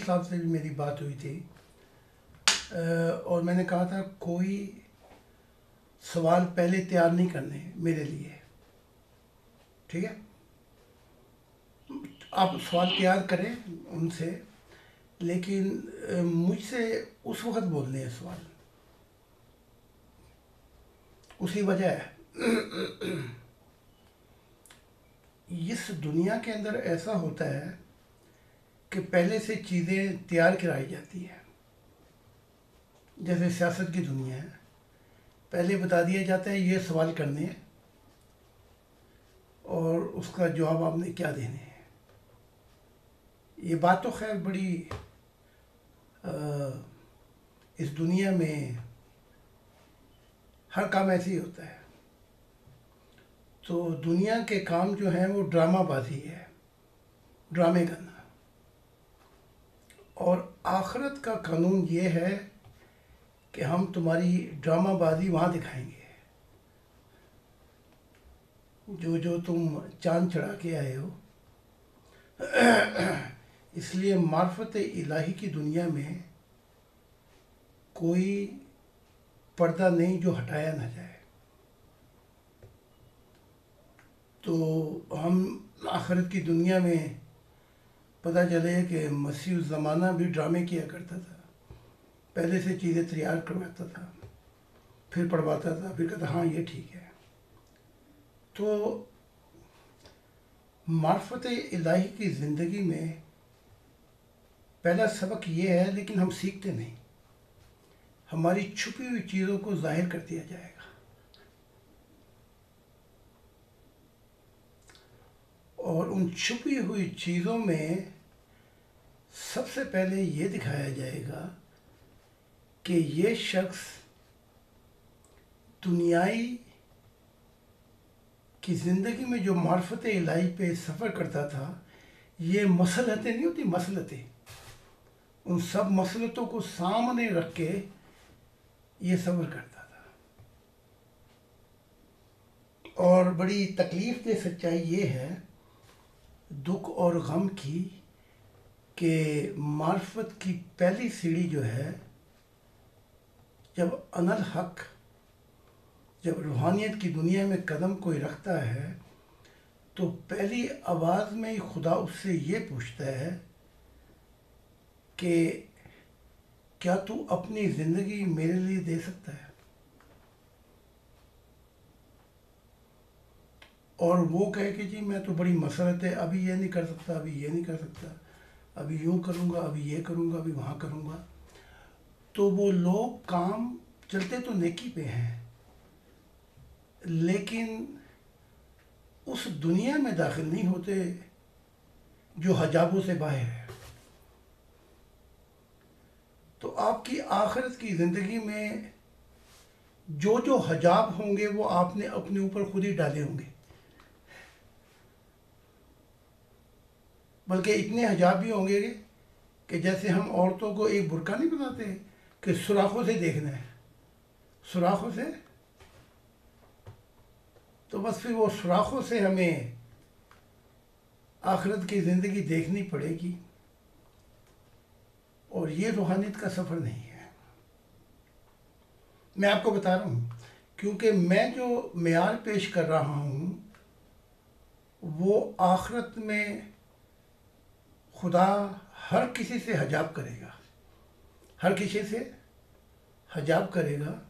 फैसल साहब से भी मेरी बात हुई थी। और मैंने कहा था, कोई सवाल पहले तैयार नहीं करने मेरे लिए। ठीक है? आप सवाल तैयार करें उनसे, लेकिन मुझसे उस वक्त बोलने हैं सवाल। उसी वजह है। इस दुनिया के अंदर ऐसा होता है कि पहले से चीज़ें तैयार कराई जाती हैं। जैसे सियासत की दुनिया है। पहले बता दिया जाता है ये सवाल करने हैं और उसका जवाब आपने क्या देने हैं। ये बात तो खैर बड़ी आ, इस दुनिया में हर काम ऐसे ही होता है। तो दुनिया के काम जो हैं वो ड्रामाबाजी है ड्रामे करना। और आखरत का कानून ये है कि हम तुम्हारी ड्रामाबाजी वहाँ दिखाएँगे। जो जो तुम चाँद चढ़ा के आए हो। इसलिए मार्फत इलाही की दुनिया में कोई पर्दा नहीं जो हटाया ना जाए। तो हम आखिरत की दुनिया में पता चले कि मसीह ज़माना भी ड्रामे किया करता था। पहले से चीज़ें तैयार करवाता था, फिर पढ़वाता था, फिर कहता हाँ ये ठीक है। तो मार्फत इलाही की ज़िंदगी में पहला सबक ये है, लेकिन हम सीखते नहीं। हमारी छुपी हुई चीज़ों को ज़ाहिर कर दिया जाएगा। और उन छुपी हुई चीज़ों में सबसे पहले ये दिखाया जाएगा कि ये शख्स दुनियाई की ज़िंदगी में जो मार्फत इलाही पे सफ़र करता था, ये मसलतें नहीं होती, मसलतें। उन सब मसलतों को सामने रख के ये सफ़र करता था। और बड़ी तकलीफ़ दे सच्चाई ये है दुख और गम की कि मार्फत की पहली सीढ़ी जो है, जब अनल हक, जब रूहानियत की दुनिया में कदम कोई रखता है तो पहली आवाज़ में ही खुदा उससे ये पूछता है कि क्या तू अपनी ज़िंदगी मेरे लिए दे सकता है? और वो कहे कि जी, मैं तो बड़ी मसरत है, अभी ये नहीं कर सकता, अभी ये नहीं कर सकता, अभी यूँ करूँगा, अभी ये करूँगा, अभी वहाँ करूँगा। तो वो लोग काम चलते तो नेकी पे हैं, लेकिन उस दुनिया में दाखिल नहीं होते जो हजाबों से बाहर है। तो आपकी आखिरत की ज़िंदगी में जो जो हजाब होंगे, वो आपने अपने ऊपर खुद ही डाले होंगे। बल्कि इतने हजाब भी होंगे कि जैसे हम औरतों को एक बुरका नहीं बनाते कि सुराखों से देखना है। सुराखों से? तो बस फिर वो सुराखों से हमें आखिरत की ज़िंदगी देखनी पड़ेगी। और ये रूहानियत का सफ़र नहीं है। मैं आपको बता रहा हूँ, क्योंकि मैं जो मैार पेश कर रहा हूँ, वो आखरत में खुदा हर किसी से हजाब करेगा। हर किसी से हजाब करेगा।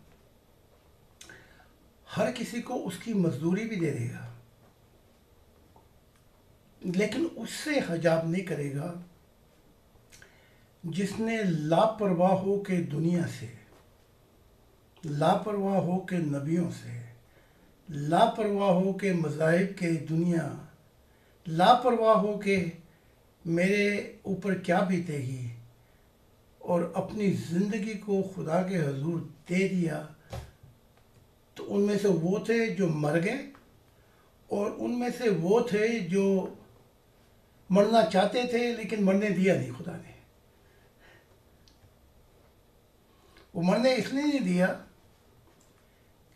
हर किसी को उसकी मजदूरी भी दे देगा। लेकिन उससे हजाब नहीं करेगा जिसने लापरवाह हो के दुनिया से, लापरवाह हो के नबियों से, लापरवाह हो के मज़ाहिब के दुनिया, लापरवाह हो के मेरे ऊपर क्या बीतेगी? और अपनी ज़िंदगी को खुदा के हजूर दे दिया तो उनमें से वो थे जो मर गए, और उनमें से वो थे जो मरना चाहते थे, लेकिन मरने दिया नहीं खुदा ने। वो मरने इसलिए नहीं दिया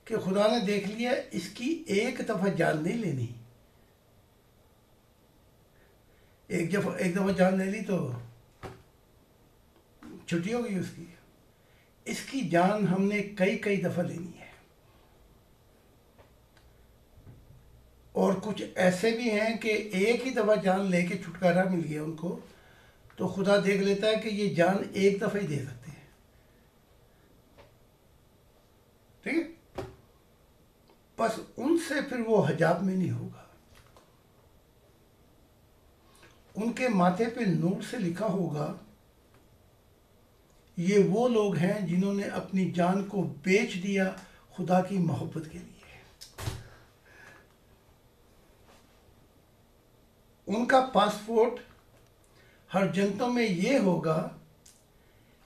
कि खुदा ने देख लिया, इसकी एक दफ़ा जान नहीं लेनी। एक दफ़ा एक दफ़ा जान ले ली तो छुट्टी हो गई उसकी। इसकी जान हमने कई कई दफ़ा लेनी है। और कुछ ऐसे भी हैं कि एक ही दफ़ा जान लेके छुटकारा मिल गया उनको तो खुदा देख लेता है कि ये जान एक दफ़ा ही दे सकते हैं। ठीक है? बस उनसे फिर वो हजाब में नहीं होगा। उनके माथे पे नूर से लिखा होगा, ये वो लोग हैं जिन्होंने अपनी जान को बेच दिया खुदा की मोहब्बत के लिए। उनका पासपोर्ट हर जनता में ये होगा,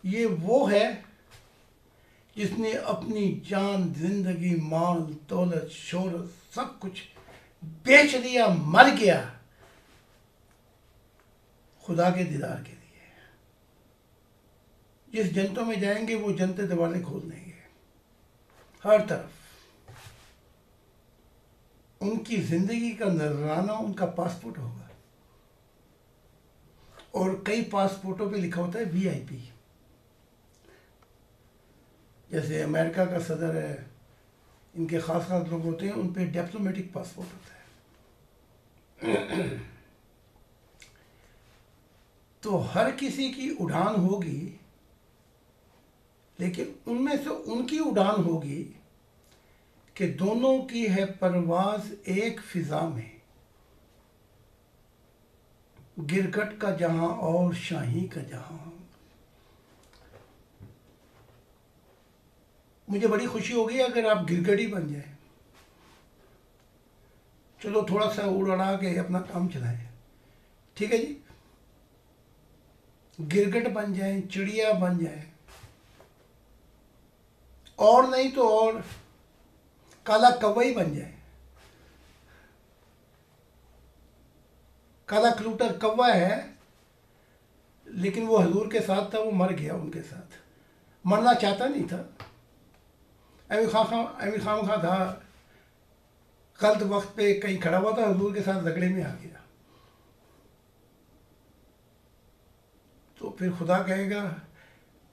ये वो है जिसने अपनी जान, ज़िंदगी, माल, दौलत, शोहरत सब कुछ बेच दिया, मर गया। खुदा के दीदार के लिए। जिस जनतों में जाएँगे, वो जनते दरवाजे खोल देंगे। हर तरफ़। उनकी ज़िंदगी का नजराना, उनका पासपोर्ट होगा। और कई पासपोर्टों पे लिखा होता है वीआईपी जैसे अमेरिका का सदर है, इनके खास खास लोग होते हैं उन पे डिप्लोमेटिक पासपोर्ट होता है। तो हर किसी की उड़ान होगी, लेकिन उनमें से उनकी उड़ान होगी कि दोनों की है परवाज एक फिजा में। गिरगट का जहाँ और शाही का जहाँ। मुझे बड़ी खुशी होगी अगर आप गिरगट ही बन जाए। चलो थोड़ा सा उड़ उड़ा के अपना काम चलाएँ। ठीक है जी? गिरगट बन जाए, चिड़िया बन जाए। और नहीं तो और काला कवई बन जाए। काला क्लूटर कौवा है, लेकिन वो हजूर के साथ था, वो मर गया उनके साथ। मरना चाहता नहीं था। अमी खां खां अमी खाम खां था। गलत वक्त पे कहीं खड़ा हुआ था, हजूर के साथ झगड़े में आ गया। तो फिर खुदा कहेगा,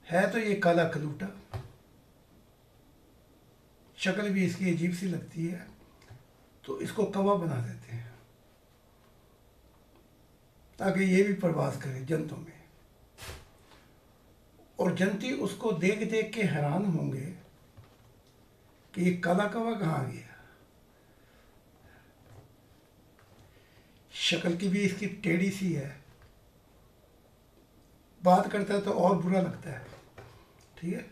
है तो ये काला कलूटा। शक्ल भी इसकी अजीब सी लगती है तो इसको कवा बना देते हैं, ताकि ये भी प्रवास करे जनतों में। और जंती उसको देख देख के हैरान होंगे कि ये काला कवा कहाँ गया। शक्ल की भी इसकी टेढ़ी सी है बात करता है तो और बुरा लगता है। ठीक है?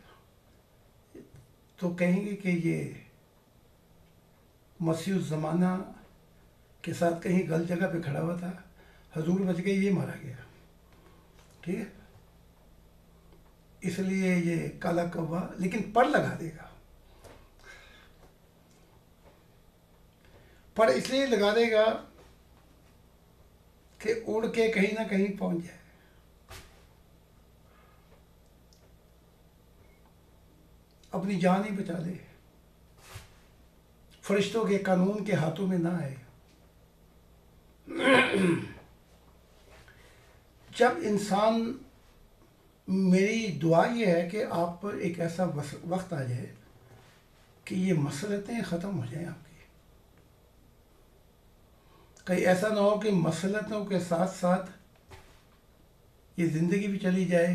तो कहेंगे कि ये मसीह ज़माना के साथ कहीं गलत जगह पे खड़ा हुआ था। हजूर बच गए, ये मारा गया। ठीक है? इसलिए ये काला कौवा लेकिन पर लगा देगा। पर इसलिए लगा देगा कि उड़ के कहीं ना कहीं पहुँच जाए। अपनी जान ही बचा ले। फरिश्तों के कानून के हाथों में ना आए। जब इंसान, मेरी दुआ ये है कि आप पर एक ऐसा वक्त आ जाए कि ये मसलतें ख़त्म हो जाएँ आपकी। कहीं ऐसा ना हो कि मसलतों के साथ साथ ये ज़िंदगी भी चली जाए।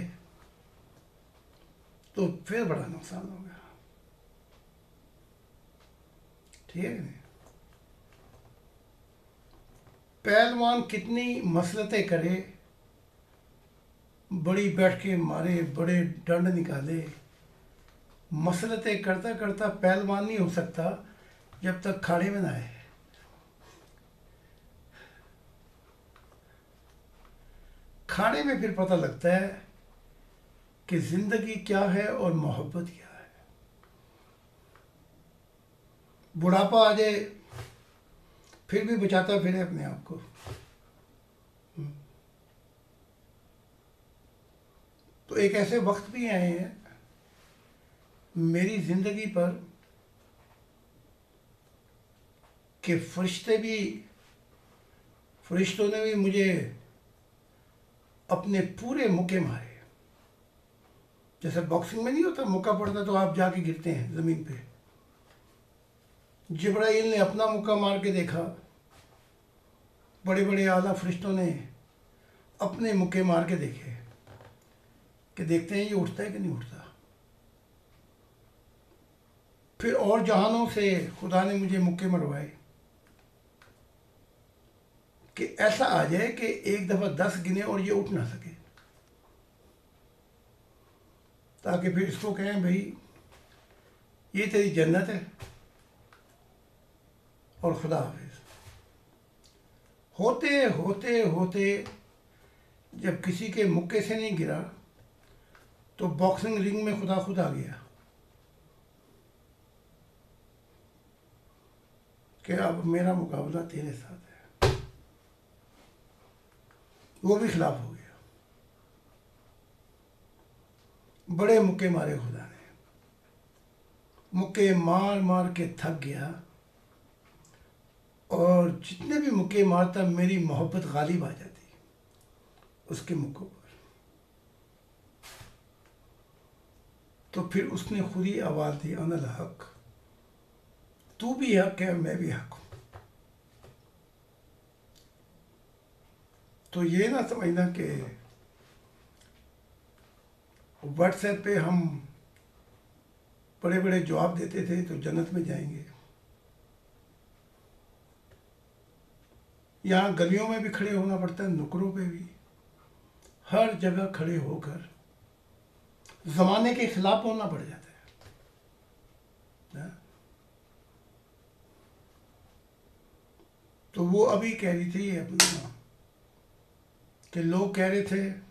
तो फिर बड़ा नुकसान होगा ठीक है पहलवान कितनी मसलतें करे, बड़ी बैठ के मारे, बड़े डंड निकाले। मसलतें करता करता पहलवान नहीं हो सकता जब तक खाड़े में ना आए। खाड़े में फिर पता लगता है कि ज़िंदगी क्या है और मोहब्बत क्या है। बुढ़ापा आ जाए, फिर भी बचाता फिर अपने आप को। हम्म। तो एक ऐसे वक्त भी आए हैं, मेरी ज़िंदगी पर कि फरिश्ते भी, फरिश्तों ने भी मुझे अपने पूरे मुके मारे। जैसे बॉक्सिंग में नहीं होता मुक्का पड़ता तो आप जाके गिरते हैं ज़मीन पे। जबराइल ने अपना मुक्का मार के देखा। बड़े बड़े आला फरिश्तों ने अपने मुक्के मार के देखे कि देखते हैं ये उठता है कि नहीं उठता। फिर और जहानों से खुदा ने मुझे मुक्के मरवाए कि ऐसा आ जाए कि एक दफ़ा दस गिने और ये उठ ना सके। ताकि फिर इसको कहें, भाई, ये तेरी जन्नत है और खुदा हाफिज। होते होते होते जब किसी के मुक्के से नहीं गिरा तो बॉक्सिंग रिंग में खुदा खुद आ गया कि अब मेरा मुकाबला तेरे साथ है। वो भी खिलाफ हो गया। बड़े मुक्के मारे खुदा ने। मुक्के मार मार के थक गया। और जितने भी मुक्के मारता, मेरी मोहब्बत गालिब आ जाती उसके मुक्कों पर। तो फिर उसने खुद ही आवाज़ दी, अनल हक। तू भी हक है, मैं भी हक हूँ। तो ये ना समझना कि व्हाट्सएप पे हम बड़े बड़े जवाब देते थे तो जन्नत में जाएँगे। यहाँ गलियों में भी खड़े होना पड़ता है, नुकरों पे भी। हर जगह खड़े होकर जमाने के खिलाफ होना पड़ जाता है। ना? तो वो अभी कह रही थी अपनी, कि लोग कह रहे थे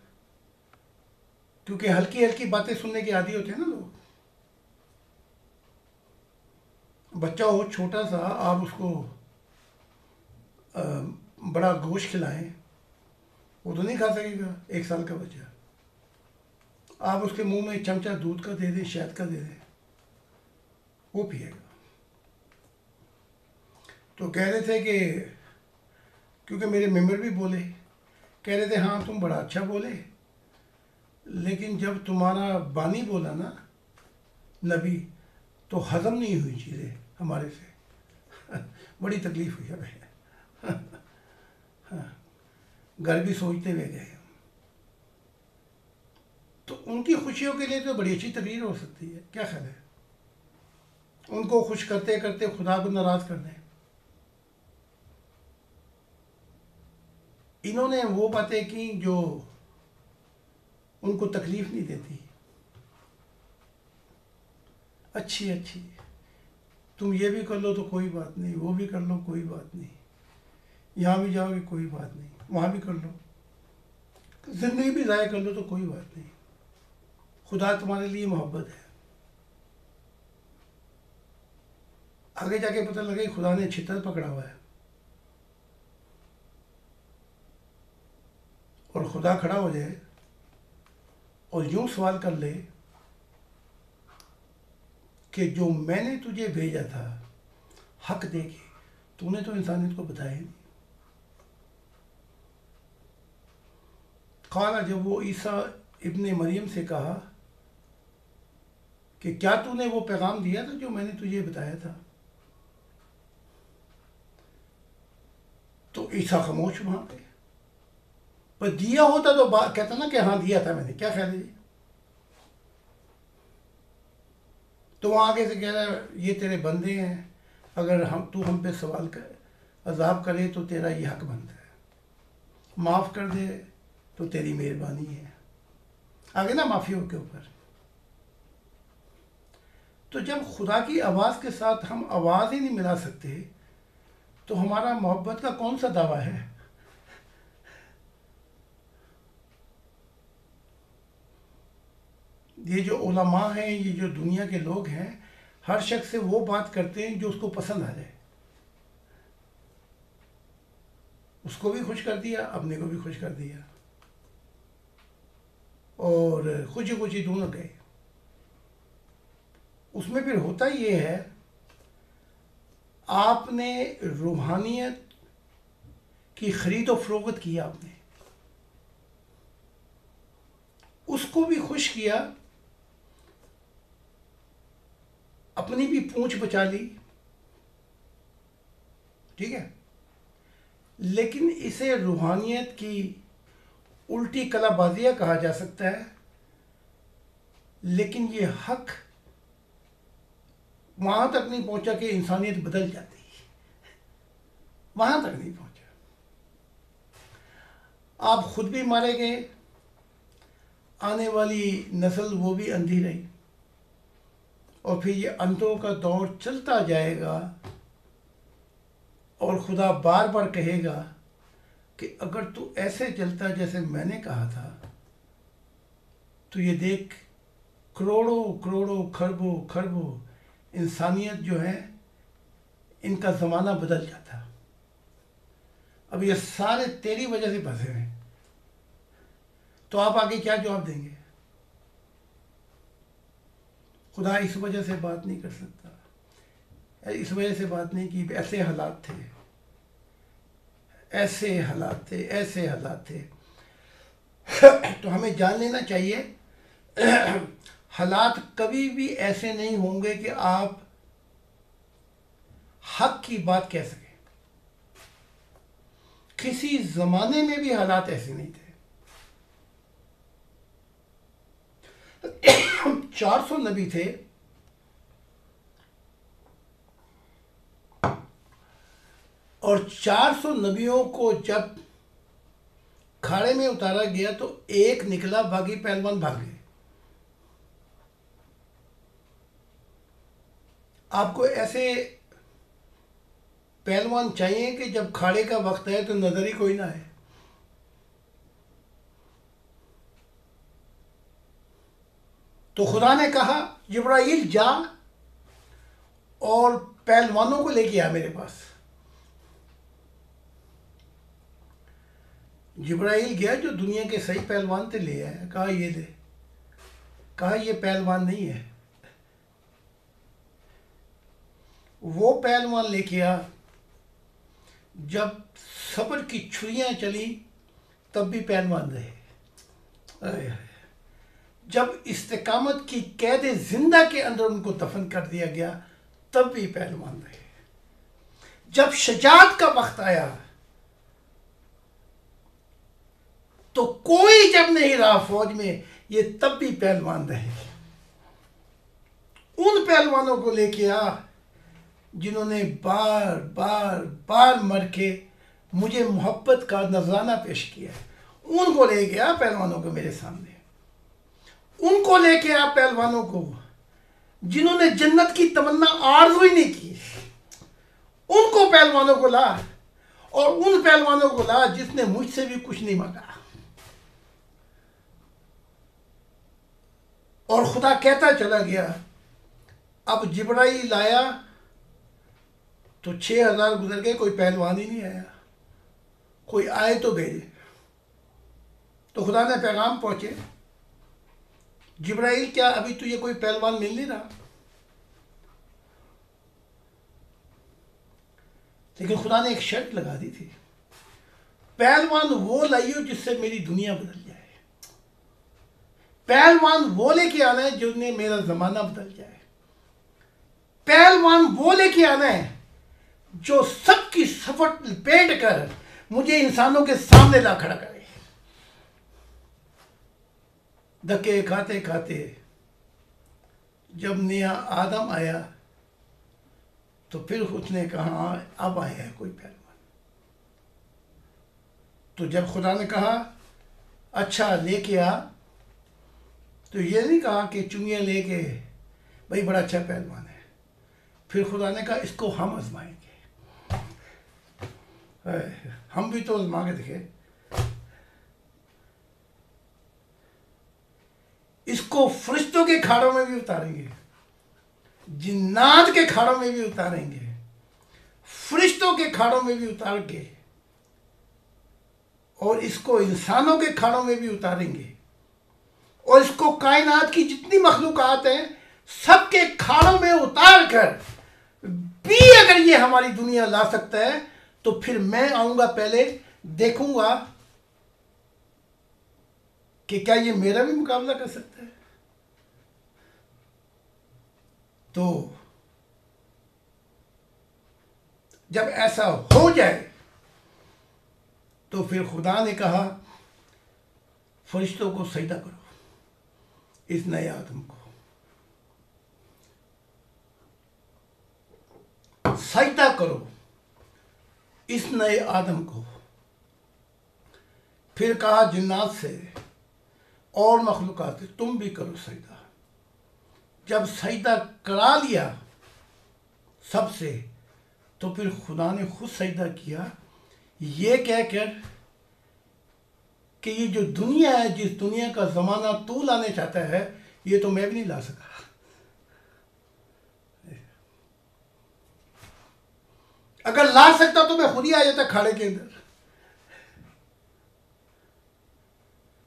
क्योंकि हल्की हल्की बातें सुनने के आदि होते हैं ना लोग। बच्चा हो छोटा सा आप उसको आ, बड़ा गोश्त खिलाएँ वो तो नहीं खा सकेगा एक साल का बच्चा। आप उसके मुँह में चमचा दूध का दे दें शहद का दे दें वो पिएगा। तो कह रहे थे कि क्योंकि मेरे मेंबर भी बोले कह रहे थे हाँ तुम बड़ा अच्छा बोले लेकिन जब तुम्हारा बानी बोला ना, नबी तो हज़म नहीं हुई चीज़ें हमारे से। बड़ी तकलीफ़ हुई हमें। घर भी सोचते हुए गए तो उनकी खुशियों के लिए तो बड़ी अच्छी तकरीर हो सकती है, क्या ख्याल है? उनको खुश करते करते खुदा को नाराज़ कर दें इन्होंने वो बातें की जो उनको तकलीफ़ नहीं देती। अच्छी अच्छी। तुम ये भी कर लो तो कोई बात नहीं, वो भी कर लो, कोई बात नहीं। यहाँ भी जाओगे, कोई बात नहीं। वहाँ भी कर लो। ज़िंदगी भी ज़ाय कर लो तो कोई बात नहीं। खुदा तुम्हारे लिए मोहब्बत है। आगे जाके पता लगे खुदा ने छितर पकड़ा हुआ है। और खुदा खड़ा हो जाए और यूँ सवाल कर ले कि जो मैंने तुझे भेजा था, हक दे के, तूने तो इंसानियत को बताया नहीं। खाला जब वो ईसा इब्ने मरियम से कहा कि क्या तूने वो पैगाम दिया था जो मैंने तुझे बताया था? तो ईसा खामोश वहाँ पे। पर दिया होता तो कहता ना कि हाँ दिया था मैंने। क्या ख्याल है तो वहाँ आगे से कह रहा है, ये तेरे बंदे हैं। अगर हम तू हम पे सवाल कर, अजाब करे तो तेरा ये हक बनता है। माफ़ कर दे तो तेरी मेहरबानी है। आगे ना माफ़ियों के ऊपर। तो जब खुदा की आवाज़ के साथ हम आवाज़ ही नहीं मिला सकते तो हमारा मोहब्बत का कौन सा दावा है? ये जो उलमा हैं, ये जो दुनिया के लोग हैं, हर शख्स से वो बात करते हैं जो उसको पसंद आ जाए। उसको भी खुश कर दिया, अपने को भी खुश कर दिया। और खुशी खुशी दोनों गए। उसमें फिर होता ये है, आपने रूहानियत की खरीदो फरोख्त की आपने। उसको भी खुश किया अपनी भी पूंछ बचा ली। ठीक है? लेकिन इसे रूहानियत की उल्टी कलाबाजियाँ कहा जा सकता है। लेकिन ये हक वहाँ तक नहीं पहुँचा कि इंसानियत बदल जाती। वहाँ तक नहीं पहुँचा। आप खुद भी मारे गए। आने वाली नस्ल वो भी अंधी रही। और फिर ये अंतों का दौर चलता जाएगा और खुदा बार बार कहेगा कि अगर तू ऐसे चलता जैसे मैंने कहा था तो ये देख करोड़ों करोड़ों, खरबों खरबों इंसानियत जो है, इनका ज़माना बदल जाता। अब ये सारे तेरी वजह से फंसे हुए तो आप आगे क्या जवाब देंगे? खुदा इस वजह से बात नहीं कर सकता। इस वजह से बात नहीं की ऐसे हालात थे। ऐसे हालात थे, ऐसे हालात थे। तो हमें जान लेना चाहिए, हालात कभी भी ऐसे नहीं होंगे कि आप हक की बात कह सकें। किसी जमाने में भी हालात ऐसे नहीं थे। चार सौ नबी थे। और चार सौ नबियों को जब खाड़े में उतारा गया तो एक निकला, बाकी पहलवान भाग आपको ऐसे पहलवान चाहिए कि जब खाड़े का वक्त है तो नज़र ही कोई ना है तो खुदा ने कहा जब्राइल जा और पहलवानों को लेके आ मेरे पास. जब्राइल गया जो दुनिया के सही पहलवान थे, ले आया। कहा, ये ले। कहा, ये पहलवान नहीं है। वो पहलवान लेके आ। जब सब्र की छुरियाँ चली, तब भी पहलवान रहे। जब इस्तेकामत की कैद ज़िंदा के अंदर उनको दफन कर दिया गया, तब भी पहलवान रहे जब शजात का वक्त आया तो कोई जब नहीं रहा फौज में, ये तब भी पहलवान रहे उन पहलवानों को लेके आ, जिन्होंने बार बार बार मर के मुझे मोहब्बत का नजराना पेश किया। उनको ले गया पहलवानों को मेरे सामने। उनको लेके आ पहलवानों को, जिन्होंने जन्नत की तमन्ना आरज़ू ही नहीं की, उनको पहलवानों को ला और उन पहलवानों को ला जिसने मुझसे भी कुछ नहीं मांगा। और खुदा कहता चला गया, अब जिबराई लाया तो छह हज़ार गुजर गए, कोई पहलवान ही नहीं आया, कोई आए तो भेजे तो खुदा ने पैगाम पहुँचे जिब्राइल क्या अभी तुझे कोई पहलवान मिल नहीं रहा? लेकिन खुदा ने एक शर्त लगा दी थी। पहलवान वो लाइयो जिससे मेरी दुनिया बदल जाए। पहलवान वो लेके आना है जिसने मेरा जमाना बदल जाए। पहलवान वो लेके आना है जो सबकी सफट लपेट कर मुझे इंसानों के सामने ला खड़ा करे। धक्के खाते खाते जब नया आदम आया तो फिर उसने कहा, अब आया है कोई पहलवान। तो जब खुदा ने कहा अच्छा लेके आ तो ये नहीं कहा कि चुनिया लेके, भाई, बड़ा अच्छा पहलवान है। फिर खुदा ने कहा, इसको हम आजमाएँगे। हम भी तो आजमा के देखे। इसको फरिश्तों के खाड़ों में भी उतारेंगे, जिन्नात के खाड़ों में भी उतारेंगे, फरिश्तों के खाड़ों में भी उतार के और इसको इंसानों के खाड़ों में भी उतारेंगे। और इसको कायनात की जितनी मखलूकत हैं, सबके खाड़ों में उतार कर भी अगर ये हमारी दुनिया ला सकता है तो फिर मैं आऊँगा पहले, देखूँगा कि क्या ये मेरा भी मुकाबला कर सकता है। तो जब ऐसा हो जाए तो फिर खुदा ने कहा, फरिश्तों को सजदा करो, इस नए आदम को। सजदा करो इस नए आदम को। फिर कहा, जिन्नात से और मखलूक़ात से तुम भी करो सजदा। जब सजदा करा लिया सबसे तो फिर खुदा ने खुद सजदा किया। ये कहकर कि ये जो दुनिया है, जिस दुनिया का ज़माना तू लाने चाहता है, ये तो मैं भी नहीं ला सका। अगर ला सकता तो मैं खुद ही आ जाता खाड़े के अंदर।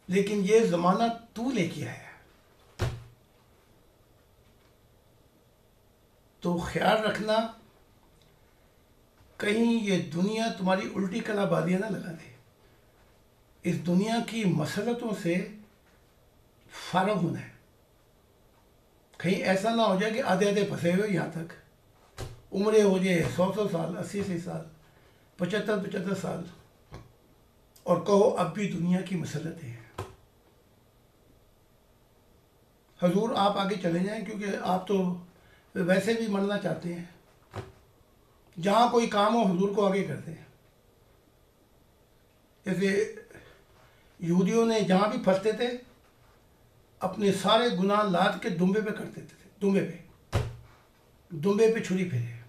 लेकिन ये ज़माना तू लेके आया। तो ख्याल रखना, कहीं ये दुनिया तुम्हारी उल्टी कलाबाजियाँ ना लगा दे। इस दुनिया की मसलतों से फारग होना है। कहीं ऐसा ना हो जाए कि आधे आधे फंसे हुए यहाँ तक। उम्रें हो जाए सौ सौ साल, अस्सी अस्सी साल, पचहत्तर पचहत्तर साल। और कहो, अब भी दुनिया की मसलतें हैं। हजूर, आप आगे चले जाएँ, क्योंकि आप तो वैसे भी मरना चाहते हैं। जहाँ कोई काम हो, हजूर को आगे करते हैं। जैसे यहूदियों ने जहाँ भी फंसते थे, अपने सारे गुनाह लाद के दुम्बे पे करते थे दुम्बे पे। दुम्बे पे छुरी फेरे।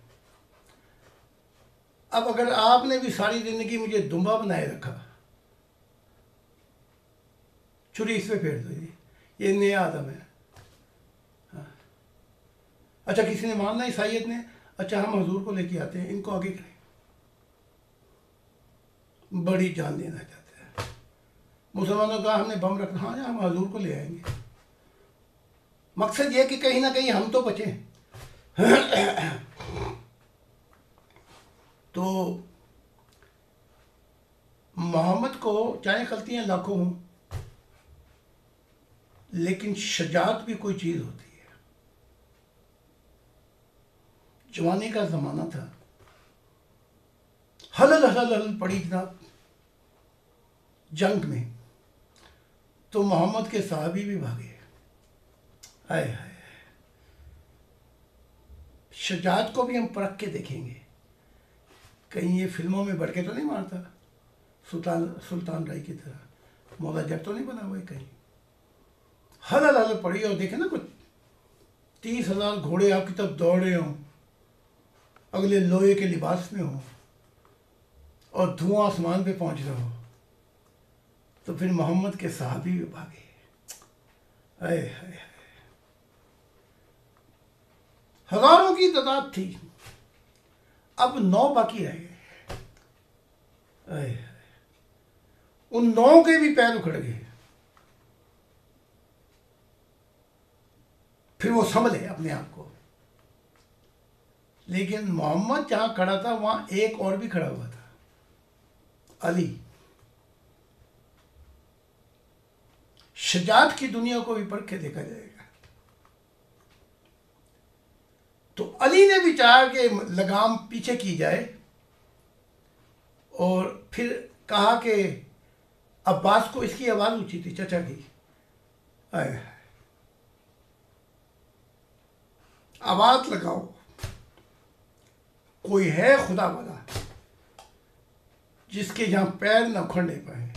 अब अगर आपने भी सारी ज़िंदगी मुझे दुम्बा बनाए रखा, छुरी इस पे फेर दो ये नया आदम हाँ। अच्छा किसी ने मानना ईसाइत ने? अच्छा हम हजूर को लेके आते हैं, इनको आगे करें। बड़ी जान देना चाहते हैं। मुसलमानों का हमने बम रखना हाँ हम हजूर को ले आएँगे। मकसद ये कि कहीं ना कहीं हम तो बचे। तो मोहम्मद को चाहे गलतियाँ लाखों हों, लेकिन शजात भी कोई चीज़ होती। जवानी का ज़माना था। हलल हलल हलल पड़ी जनाब जंग में। तो मोहम्मद के साहबी भी भागे। आए हाय शजात को भी हम परख के देखेंगे। कहीं ये फ़िल्मों में बढ़ के तो नहीं मारता सुल्तान सुल्तान राय की तरह। मौला जब तो नहीं बना हुआ कहीं। हलल हलल पड़ी और देखे ना कुछ। तीस हज़ार घोड़े आपकी तरफ़ दौड़ रहे हों। अगले लोहे के लिबास में हो और धुआँ आसमान पे पहुँच रहा हो तो फिर मोहम्मद के साहबी भागे। हाय हज़ारों की तादाद थी, अब नौ बाकी रह गए। उन नौ के भी पैर उखड़ गए। फिर वो संभले अपने आप को। लेकिन मोहम्मद जहाँ खड़ा था, वहाँ एक और भी खड़ा हुआ था। अली। शजात की दुनिया को भी पढ़ के देखा जाएगा। तो अली ने भी चाहा कि लगाम पीछे की जाए और फिर कहा कि अब्बास को इसकी आवाज़ ऊँची थी, चचा की। आवाज़ लगाओ। कोई है खुदा वाला, जिसके यहाँ पैर न उखड़ने पाए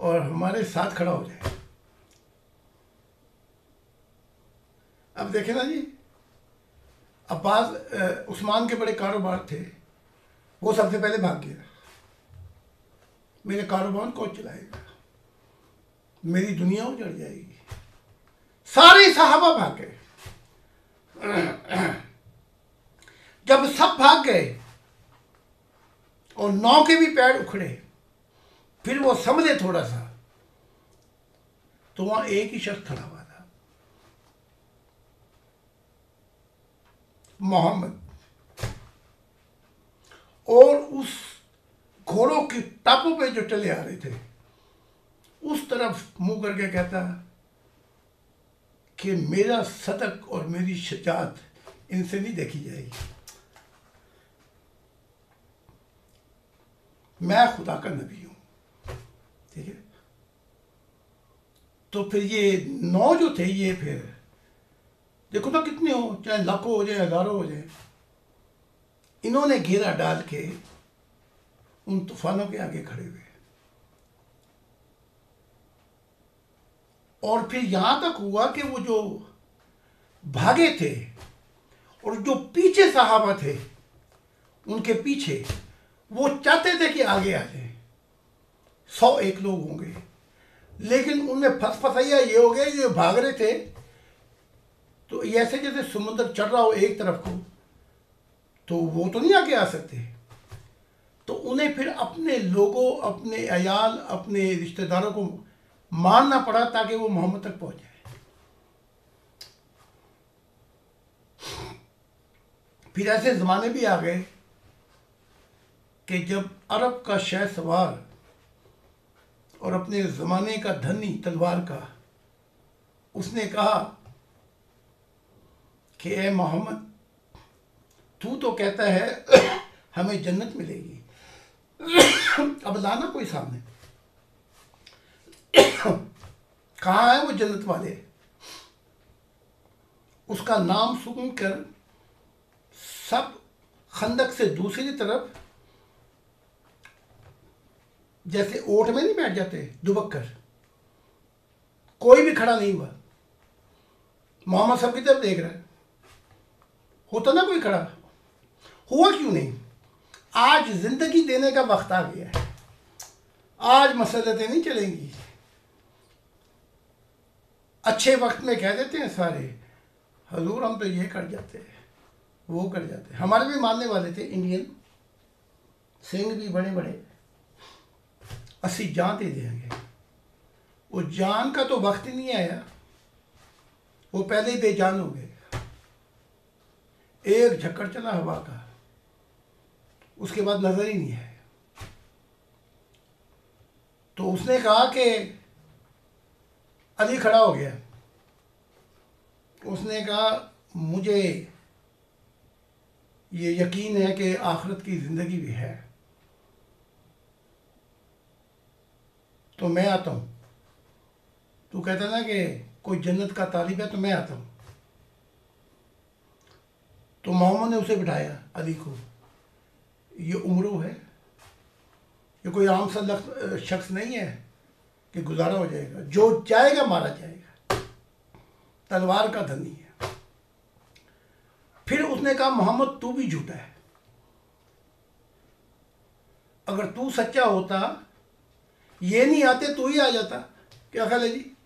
और हमारे साथ खड़ा हो जाए। अब देखे ना जी, अब्बास उस्मान के बड़े कारोबार थे। वो सबसे पहले भाग गया। मेरे कारोबार कौन चलाएगा। मेरी दुनिया उजड़ जाएगी। सारे साहबा भाग गए। जब सब भाग गए और नौ के भी पैर उखड़े, फिर वो समझे थोड़ा सा तो वहाँ एक ही शख्स खड़ा हुआ था। मोहम्मद। और उस घोड़ों की टापों पे जो चले आ रहे थे, उस तरफ़ मुँह करके कहता, कि मेरा सदक और मेरी शजात इनसे नहीं देखी जाएगी। मैं खुदा का नबी हूँ। ठीक है? तो फिर ये नौ जो थे, ये फिर, देखो ना कितने हो, चाहे लाखों हो जाए, हज़ारों हो जाए, इन्होंने घेरा डाल के उन तूफानों के आगे खड़े हुए। और फिर यहाँ तक हुआ कि वो जो भागे थे और जो पीछे साहबा थे, उनके पीछे वो चाहते थे कि आगे आ जाए। सौ एक लोग होंगे। लेकिन उनमें फस फसैया ये हो गया जो भाग रहे थे। तो ऐसे जैसे समुद्र चढ़ रहा हो एक तरफ़ को तो वो तो नहीं आगे आ सकते। तो उन्हें फिर अपने लोगों, अपने अयाल अपने रिश्तेदारों को मारना पड़ा ताकि वो मोहम्मद तक पहुँच जाए। फिर ऐसे ज़माने भी आ गए। कि जब अरब का शह सवार और अपने ज़माने का धनी तलवार का, उसने कहा कि, ए मोहम्मद, तू तो कहता है, हमें जन्नत मिलेगी। अब लाना कोई सामने। कहाँ है वो जन्नत वाले? उसका नाम सुन कर सब खंदक से दूसरी तरफ़ जैसे ओट में नहीं बैठ जाते, दुबक कर। कोई भी खड़ा नहीं हुआ। मोहम्मद सब की तरफ़ देख रहा है। होता ना कोई खड़ा? हुआ क्यों नहीं? आज ज़िंदगी देने का वक्त आ गया है। आज मसलतें नहीं चलेंगी। अच्छे वक्त में कह देते हैं सारे, हजूर हम तो ये कर जाते हैं, वो कर जाते हैं। हमारे भी मानने वाले थे, इंडियन सिंह भी बड़े बड़े असी जान दे देंगे वो जान का तो वक्त ही नहीं आया वो पहले ही बेजान हो गए एक झक्कर चला हवा का उसके बाद नज़र ही नहीं है तो उसने कहा कि अली खड़ा हो गया उसने कहा मुझे ये यकीन है कि आखिरत की ज़िंदगी भी है तो मैं आता हूँ। तू कहता ना कि कोई जन्नत का तालिब है तो मैं आता हूँ। तो मोहम्मद ने उसे बिठाया अली को। ये उम्र है। ये कोई आम सा शख्स नहीं है कि गुजारा हो जाएगा। जो जाएगा, मारा जाएगा। तलवार का धनी है। फिर उसने कहा, मोहम्मद, तू भी झूठा है। अगर तू सच्चा होता ये नहीं आते तो ही आ जाता। क्या ख्याल है जी?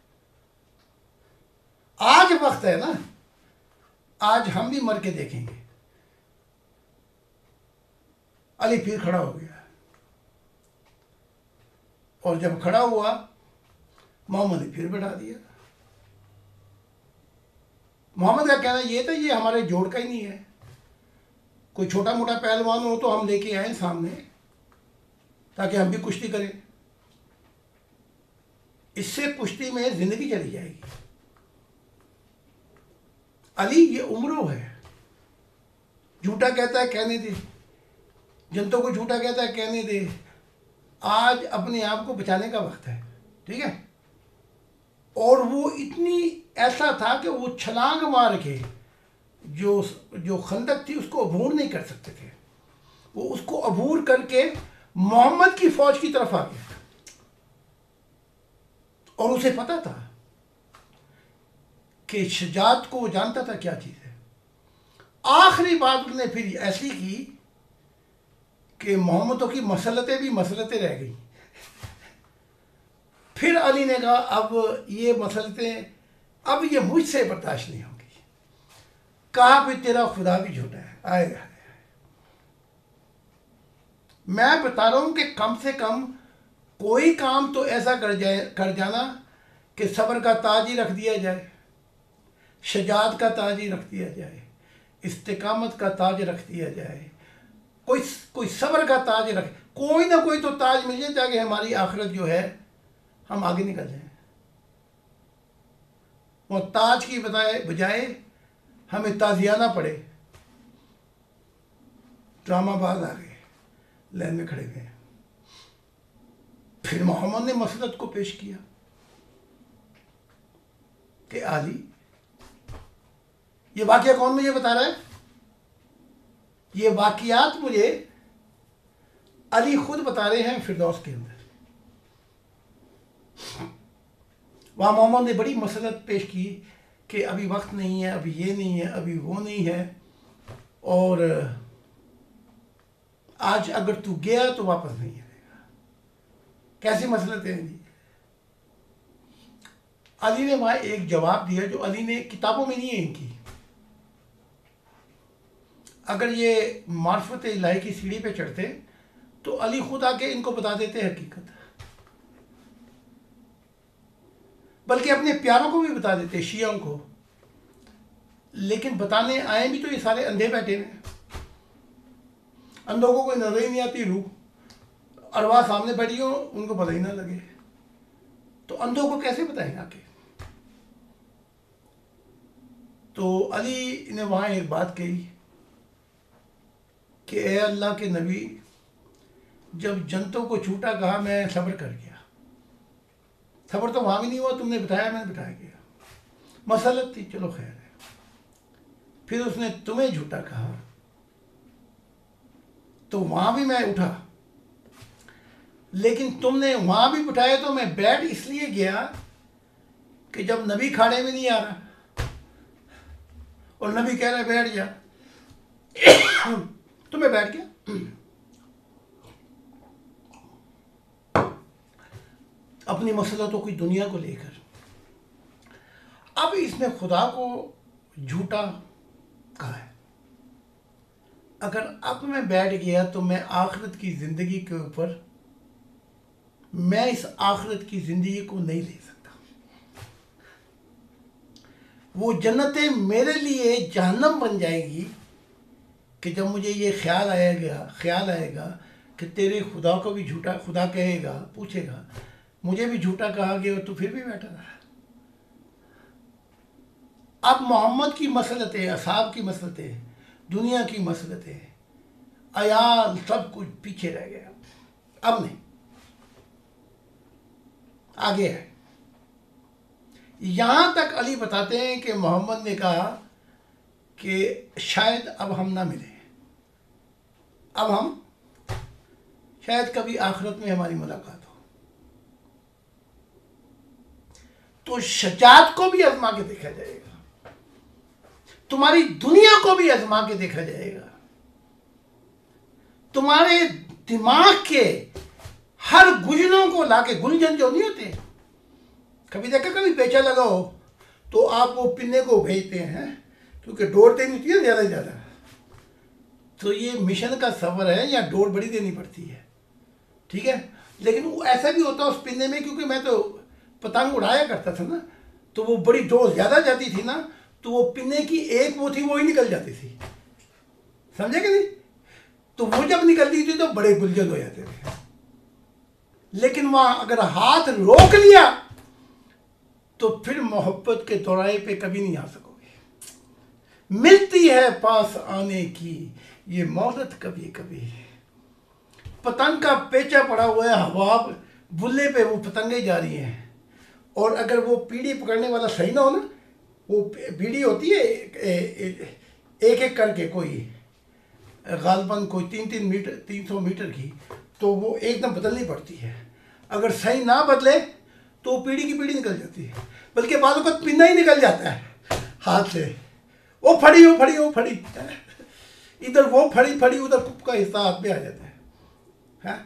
आज वक्त है ना? आज हम भी मर के देखेंगे। अली फिर खड़ा हो गया। और जब खड़ा हुआ, मोहम्मद ने फिर बैठा दिया। मोहम्मद का कहना ये था, ये हमारे जोड़ का ही नहीं है। कोई छोटा मोटा पहलवान हो तो हम लेके आए सामने, ताकि हम भी कुश्ती करें। इससे कुश्ती में ज़िंदगी चली जाएगी। अली, ये उम्र है। झूठा कहता है, कहने दे। जनता को झूठा कहता है, कहने दे। आज अपने आप को बचाने का वक्त है, ठीक है? और वो इतनी ऐसा था कि वो छलांग मार के जो जो खंदक थी, उसको अबूर नहीं कर सकते थे। वो उसको अबूर करके मोहम्मद की फौज की तरफ़ आ गया और उसे पता था कि शजात को वो जानता था क्या चीज़ है। आखिरी बात उसने फिर ऐसी की कि मोहम्मदों की मसलतें भी मसलतें रह गई। फिर अली ने कहा, अब ये मसलतें, अब ये मुझसे बर्दाश्त नहीं होगी। कहा भी तेरा खुदा भी झूठा है। आए। मैं बता रहा हूँ कि कम से कम कोई काम तो ऐसा कर जाए, कर जाना कि सब्र का ताज ही रख दिया जाए शजात का ताज ही रख दिया जाए, इस्तेकामत का ताज रख दिया जाए, कोई कोई सब्र का ताज रख, कोई ना कोई तो ताज मिल जाए ताकि हमारी आखिरत जो है, हम आगे निकल जाए। वो ताज की बताए, बजाय हमें ताजियाना पड़े ड्रामाबाज आ गए, लाइन में खड़े गए। फिर मोहम्मद ने मसलत को पेश किया कि आली ये वाक्य कौन मुझे बता रहा है? ये वाकियात मुझे अली खुद बता रहे हैं फिरदौस के अंदर। वहाँ मोहम्मद ने बड़ी मसलत पेश की कि अभी वक्त नहीं है, अभी ये नहीं है, अभी वो नहीं है। और आज अगर तू गया तो वापस नहीं आएगा कैसी मसलत है जी अली ने वहाँ एक जवाब दिया जो अली ने किताबों में नहीं है इनकी। अगर ये मार्फत इलाही की सीढ़ी पे चढ़ते तो अली खुद आके इनको बता देते हकीकत। बल्कि अपने प्यारों को भी बता देते शियों को। लेकिन बताने आए भी तो ये सारे अंधे बैठे हुए अंधों को कोई नज़र ही नहीं आती, रूह। अरवा सामने बैठी हो, उनको पता ही ना लगे। तो अंधों को कैसे बताएँगे आके? तो अली ने वहाँ एक बात कही कि, ए अल्लाह के नबी, जब जनतों को छूटा कहा, मैं सब्र कर गया। सब्र तो वहाँ भी नहीं हुआ, तुमने बताया, मैंने बताया गया। मसलत थी, चलो खैर है। फिर उसने तुम्हें झूठा कहा तो वहाँ भी मैं उठा। लेकिन तुमने वहाँ भी उठाया तो मैं बैठ इसलिए गया कि जब नबी खाड़े में नहीं आ रहा। और नबी कह रहा, बैठ जा। तो मैं बैठ गया। अपनी मसलतों की दुनिया को लेकर। अब इसने खुदा को झूठा कहा है। अगर अब मैं बैठ गया तो मैं आखिरत की ज़िंदगी के ऊपर मैं इस आखिरत की ज़िंदगी को नहीं ले सकता। वो जन्नतें मेरे लिए जहन्नम बन जाएगी कि जब मुझे ये ख्याल आएगा ख्याल आएगा कि तेरे खुदा को भी झूठा, खुदा कहेगा, पूछेगा, मुझे भी झूठा कहा गया तो फिर भी बैठा रहा अब मोहम्मद की मसलतें, असाब की मसलतें, दुनिया की मसलतें, अयाल सब कुछ पीछे रह गया। अब नहीं। आगे है। यहाँ तक अली बताते हैं कि मोहम्मद ने कहा कि शायद अब हम ना मिले। अब हम, शायद कभी आखिरत में हमारी मुलाकात हो। तो शजात को भी आजमा के देखा जाएगा। तुम्हारी दुनिया को भी आजमा के देखा जाएगा। तुम्हारे दिमाग के हर गुंजनों को लाके गुंजन जो नहीं होते। कभी देखा, कभी पेचा लगाओ तो आप वो पिन्ने को भेजते हैं, क्योंकि डोर देनी होती है ज़्यादा से ज़्यादा। तो ये मिशन का सफ़र है, या डोर बड़ी देनी पड़ती है। ठीक है? लेकिन वो ऐसा भी होता उस पिन्ने में, क्योंकि मैं तो पतंग उड़ाया करता था ना तो वो बड़ी डोर ज़्यादा जाती थी ना तो वो पिन्ने की एक वो थी, वो ही निकल जाती थी। समझे कि नहीं? तो वो जब निकलती थी तो बड़े गुलजन हो जाते थे। लेकिन वहाँ अगर हाथ रोक लिया तो फिर मोहब्बत के दौराए पे कभी नहीं आ सकोगे। मिलती है पास आने की, ये मोहलत कभी कभी पतंग का पेचा पड़ा हुआ है, हवा बुल्ले पे, वो पतंगे जा रही हैं। और अगर वो पीढ़ी पकड़ने वाला सही ना हो ना, वो पीढ़ी होती है एक एक करके कोई, गालबन कोई तीन तीन मीटर, तीन सौ मीटर की तो वो एकदम बदलनी पड़ती है। अगर सही ना बदले तो पीढ़ी की पीढ़ी निकल जाती है। बल्कि बालों का पिन्ना ही निकल जाता है। हाथ से। वो फड़ी वो फड़ी वो फड़ी। इधर वो फड़ी फड़ी, उधर कुप का हिस्सा हाथ में आ जाता है। है?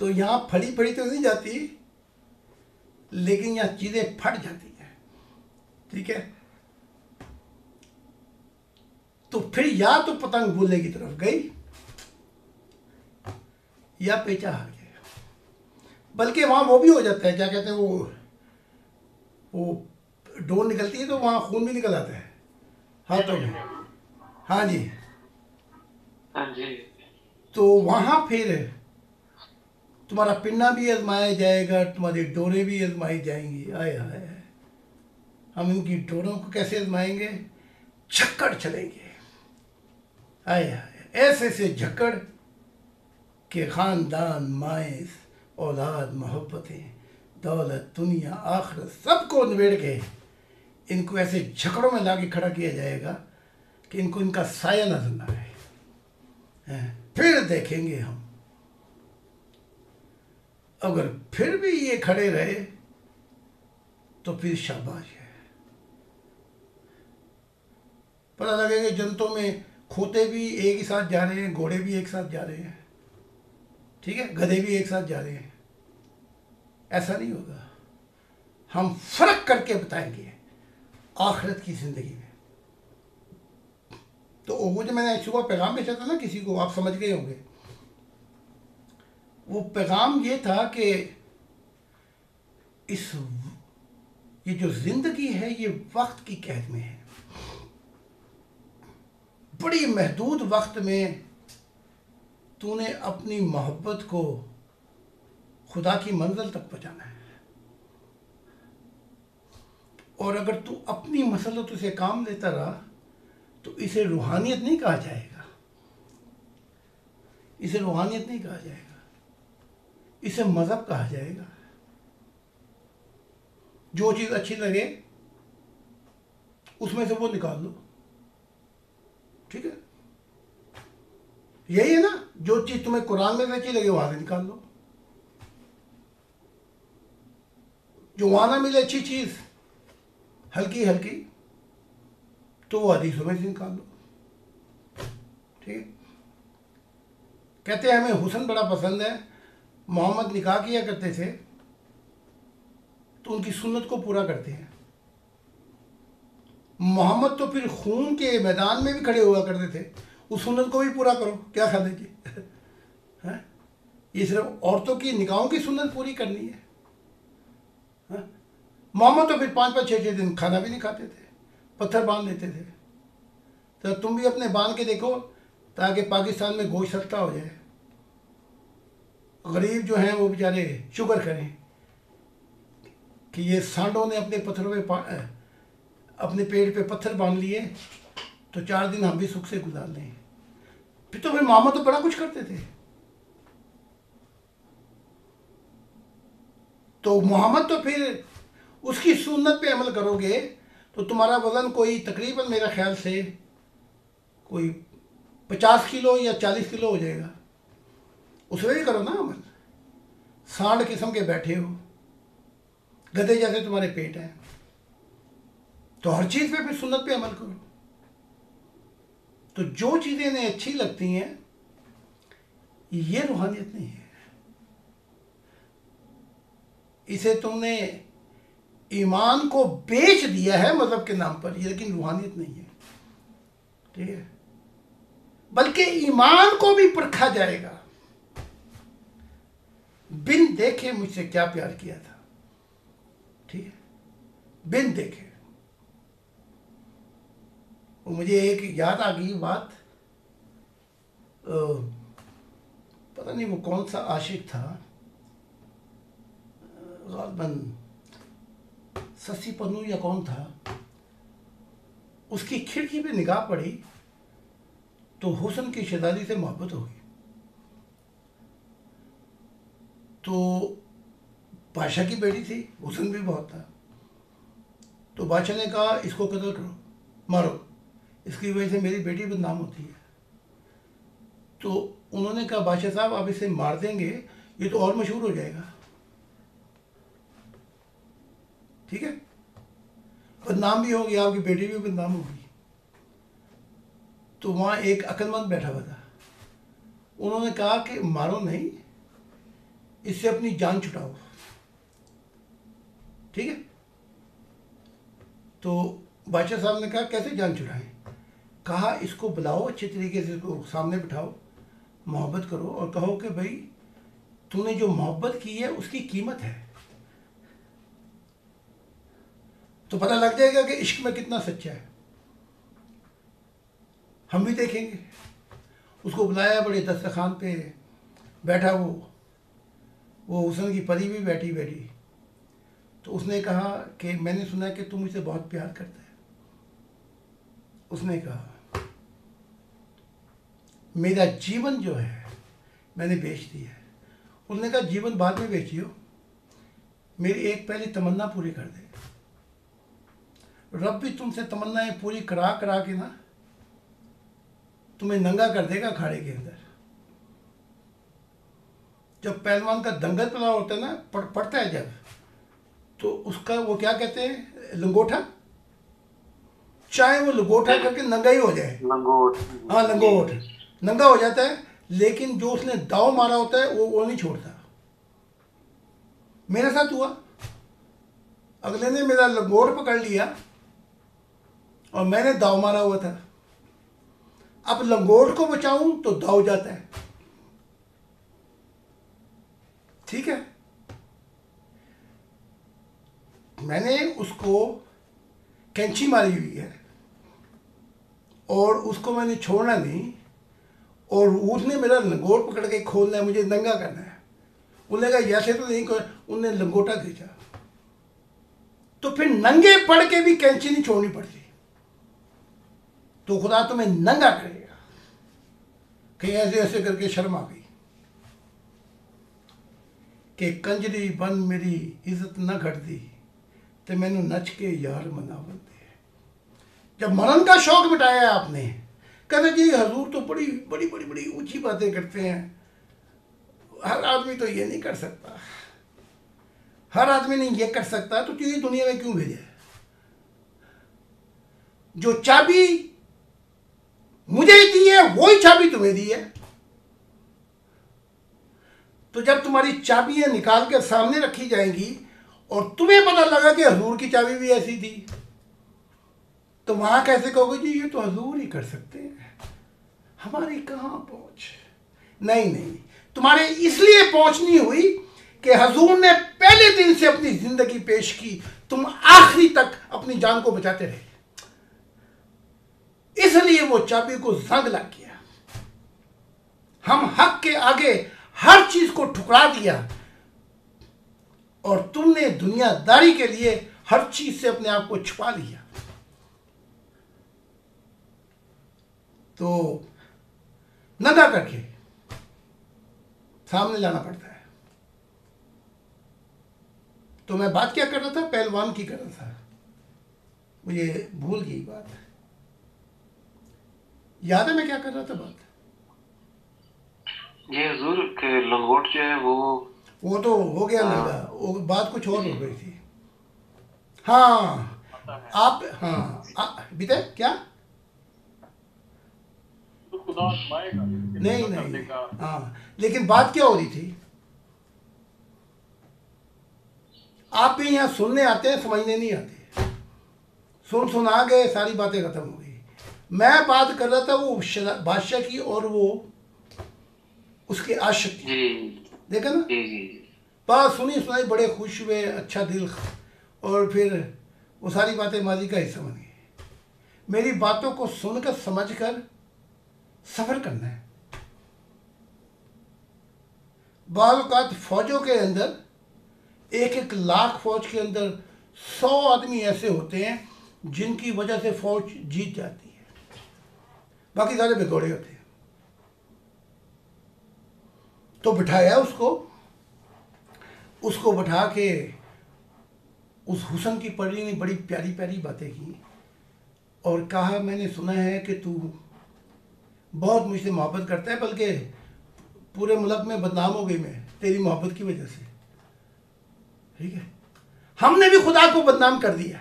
तो यहाँ फड़ी फड़ी तो नहीं जाती, लेकिन यहाँ चीज़ें फट जाती हैं। ठीक है? तो फिर या तो पतंग बुल्ले की तरफ़ गई या पेचा हार गया बल्कि वहाँ वो भी हो जाता है क्या कहते हैं वो वो डोर निकलती है तो वहाँ खून भी निकल आता है। हाँ तो हाँ जी। हाँ जी। तो वहाँ फिर तुम्हारा पिन्ना भी आजमाया जाएगा तुम्हारी डोरे भी आजमाई जाएँगी। आए हाय हम इनकी डोरों को कैसे आजमाएँगे? झक्कड़ चलेंगे। आए हाय ऐसे से झक्कड़ के ख़ानदान माइस औलाद, मोहब्बतें दौलत, दुनिया, आखिरत, सबको निबेड़ के इनको ऐसे झकड़ों में ला के खड़ा किया जाएगा कि इनको इनका साया नज़र ना आए। फिर देखेंगे हम। अगर फिर भी ये खड़े रहे तो फिर शाबाश है। पता लगेगा जनतों में खोते भी एक ही साथ जा रहे हैं, घोड़े भी एक साथ जा रहे हैं। ठीक है? गधे भी एक साथ जा रहे हैं। ऐसा नहीं होगा। हम फ़र्क करके बताएँगे आखिरत की ज़िंदगी में। तो वो जो मैंने सुबह पैगाम भेजा था ना किसी को, आप समझ गए होंगे। वो पैगाम ये था कि इस ये जो ज़िंदगी है, ये वक्त की कैद में है। बड़ी महदूद वक्त में तूने अपनी मोहब्बत को खुदा की मंजिल तक पहुंचाना है। और अगर तू अपनी मसलत से काम लेता रहा तो इसे रूहानियत नहीं कहा जाएगा। इसे रूहानियत नहीं कहा जाएगा। इसे मज़हब कहा जाएगा। जो चीज़ अच्छी लगे, उसमें से वो निकाल लो। ठीक है? यही है ना? जो चीज़ तुम्हें कुरान में अच्छी लगे, वहाँ से निकाल लो। जो वहाँ ना मिले अच्छी चीज़, हल्की हल्की तो वो हदीसों में से निकाल लो। ठीक कहते हैं, हमें हुसन बड़ा पसंद है। मोहम्मद निकाह किया करते थे तो उनकी सुन्नत को पूरा करते हैं। मोहम्मद तो फिर खून के मैदान में भी खड़े हुआ करते थे। उस सुन्नत को भी पूरा करो, क्या है जी हैं? ये सिर्फ़ औरतों की निकाहों की सुन्नत पूरी करनी है। मोहम्मद तो फिर पाँच पाँच छः छः दिन खाना भी नहीं खाते थे, पत्थर बाँध लेते थे। तो तुम भी अपने बाँध के देखो, ताकि पाकिस्तान में गोश्त सस्ता हो जाए। गरीब जो हैं वो बेचारे शुक्र करें कि ये सांडों ने अपने पत्थरों पे अपने पेड़ पे पत्थर बाँध लिए तो चार दिन हम भी सुख से गुजार लें। फिर तो फिर मोहम्मद तो बड़ा कुछ करते थे। तो मोहम्मद तो फिर उसकी सुन्नत पे अमल करोगे तो तुम्हारा वज़न कोई तकरीबन मेरा ख्याल से कोई पचास किलो या चालीस किलो हो जाएगा। उसमें भी करो ना अमल। सांड किस्म के बैठे हो। गधे जैसे तुम्हारे पेट हैं। तो हर चीज़ पे फिर सुन्नत पे अमल करो। तो जो चीज़ें इन्हें अच्छी लगती हैं, ये रूहानियत नहीं है। इसे तुमने ईमान को बेच दिया है मज़हब के नाम पर लेकिन रूहानियत नहीं है। ठीक है? बल्कि ईमान को भी परखा जाएगा। बिन देखे मुझसे क्या प्यार किया था? ठीक है? बिन देखे। मुझे एक याद आ गई बात। पता नहीं वो कौन सा आशिक था। गालबन ससी पन्नू या कौन था। उसकी खिड़की पे निगाह पड़ी तो हुसन की शहजादी से मोहब्बत हो गई। तो बादशाह की बेटी थी, हुसन भी बहुत था। तो बादशाह ने कहा, इसको कत्ल करो, मारो। इसकी वजह से मेरी बेटी बदनाम होती है। तो उन्होंने कहा, बादशाह साहब, आप इसे मार देंगे, ये तो और मशहूर हो जाएगा। ठीक है? बदनाम भी होगी, आपकी बेटी भी बदनाम होगी। तो वहाँ एक अक्लमंद बैठा हुआ था। उन्होंने कहा कि मारो नहीं, इससे अपनी जान छुटाओ। ठीक है? तो बादशाह साहब ने कहा, कैसे जान छुटाएँ? कहा, इसको बुलाओ, अच्छे तरीके से इसको सामने बिठाओ, मोहब्बत करो और कहो कि भाई, तूने जो मोहब्बत की है, उसकी कीमत है। तो पता लग जाएगा कि इश्क में कितना सच्चा है। हम भी देखेंगे। उसको बुलाया बड़े दस्तरखान पे, बैठा वो वो हुसन की परी भी बैठी बैठी। तो उसने कहा कि, मैंने सुना कि तुम मुझसे बहुत प्यार करता है। उसने कहा मेरा जीवन जो है मैंने बेच दिया है। उसने कहा जीवन बाद में बेचियो। मेरी एक पहली तमन्ना पूरी कर दे। रब भी तुमसे तमन्नाएँ पूरी करा करा के ना तुम्हें नंगा कर देगा खाड़े के अंदर। जब पहलवान का दंगल पला होता है ना पड़, पड़ता है जब तो उसका वो क्या कहते हैं लंगोठा? चाहे वो लंगोठा करके नंगा ही हो जाए। लंगोट। हाँ लंगोट। नंगा हो जाता है, लेकिन जो उसने दाव मारा होता है, वो वो नहीं छोड़ता। मेरे साथ हुआ। अगले ने मेरा लंगोट पकड़ लिया और मैंने दाव मारा हुआ था। अब लंगोट को बचाऊं तो दाव जाता है। ठीक है? मैंने उसको कैंची मारी हुई है और उसको मैंने छोड़ना नहीं। और उसने मेरा लंगोट पकड़ के खोलना है, मुझे नंगा करना है। उसने कहा ऐसे तो नहीं उनने लंगोटा खींचा। तो फिर नंगे पड़ के भी कैंची नहीं छोड़नी पड़ती। तो खुदा तुम्हें नंगा करेगा। कि ऐसे ऐसे करके शर्म आ गई कि कंजरी बन मेरी इज़्ज़त न घटती तो मैनू नच के यार मना बनते जब मरण का शौक मिटाया आपने कहते जी, हजूर तो बड़ी बड़ी बड़ी बड़ी ऊँची बातें करते हैं। हर आदमी तो ये नहीं कर सकता। हर आदमी नहीं ये कर सकता तो तुझे दुनिया में क्यों भेजा? जो चाबी मुझे दी है, वही चाबी तुम्हें दी है। तो जब तुम्हारी चाबियाँ निकाल के सामने रखी जाएँगी, और तुम्हें पता लगा कि हजूर की चाबी भी ऐसी थी तो वहाँ कैसे कहोगे, जी, ये तो हजूर ही कर सकते हैं। हमारी कहाँ पहुँच? नहीं नहीं। तुम्हारे इसलिए पहुँच नहीं हुई कि हजूर ने पहले दिन से अपनी ज़िंदगी पेश की। तुम आखिरी तक अपनी जान को बचाते रहे। इसलिए वो चाबी को जंग लग गया। हम हक के आगे हर चीज़ को ठुकरा दिया। और तुमने दुनियादारी के लिए हर चीज़ से अपने आप को छुपा लिया। तो नंगा करके। सामने जाना पड़ता है। तो मैं बात क्या कर रहा था? पहलवान की कर रहा था। मुझे भूल गई बात। याद है मैं क्या कर रहा था बात? ये हजूर के लंगोट जो है वो वो तो हो गया नंगा। वो बात कुछ और हो गई थी। हाँ। आप हाँ। बीते क्या? खुदा आजमाएगा कि नहीं नहीं। हाँ लेकिन बात क्या हो रही थी? आप भी यहाँ सुनने आते हैं समझने नहीं आते। सुन सुना गए सारी बातें खत्म हो गई। मैं बात कर रहा था वो बादशाह की और वो उसके आशिक की। देखा ना? बात सुनी सुनाई बड़े खुश हुए अच्छा दिल और फिर वो सारी बातें माजी का हिस्सा बन गई मेरी बातों को सुनकर समझकर सफ़र करना है। बालकात फौजों के अंदर एक एक लाख फौज के अंदर सौ आदमी ऐसे होते हैं जिनकी वजह से फौज जीत जाती है। बाकी सारे बिगोड़े होते हैं। तो बिठाया उसको उसको बैठा के उस हुसन की परी ने बड़ी प्यारी प्यारी बातें की और कहा, मैंने सुना है कि तू बहुत मुझसे मोहब्बत करता है, बल्कि पूरे मुल्क में बदनाम हो गई मैं, तेरी मोहब्बत की वजह से। ठीक है? हमने भी खुदा को बदनाम कर दिया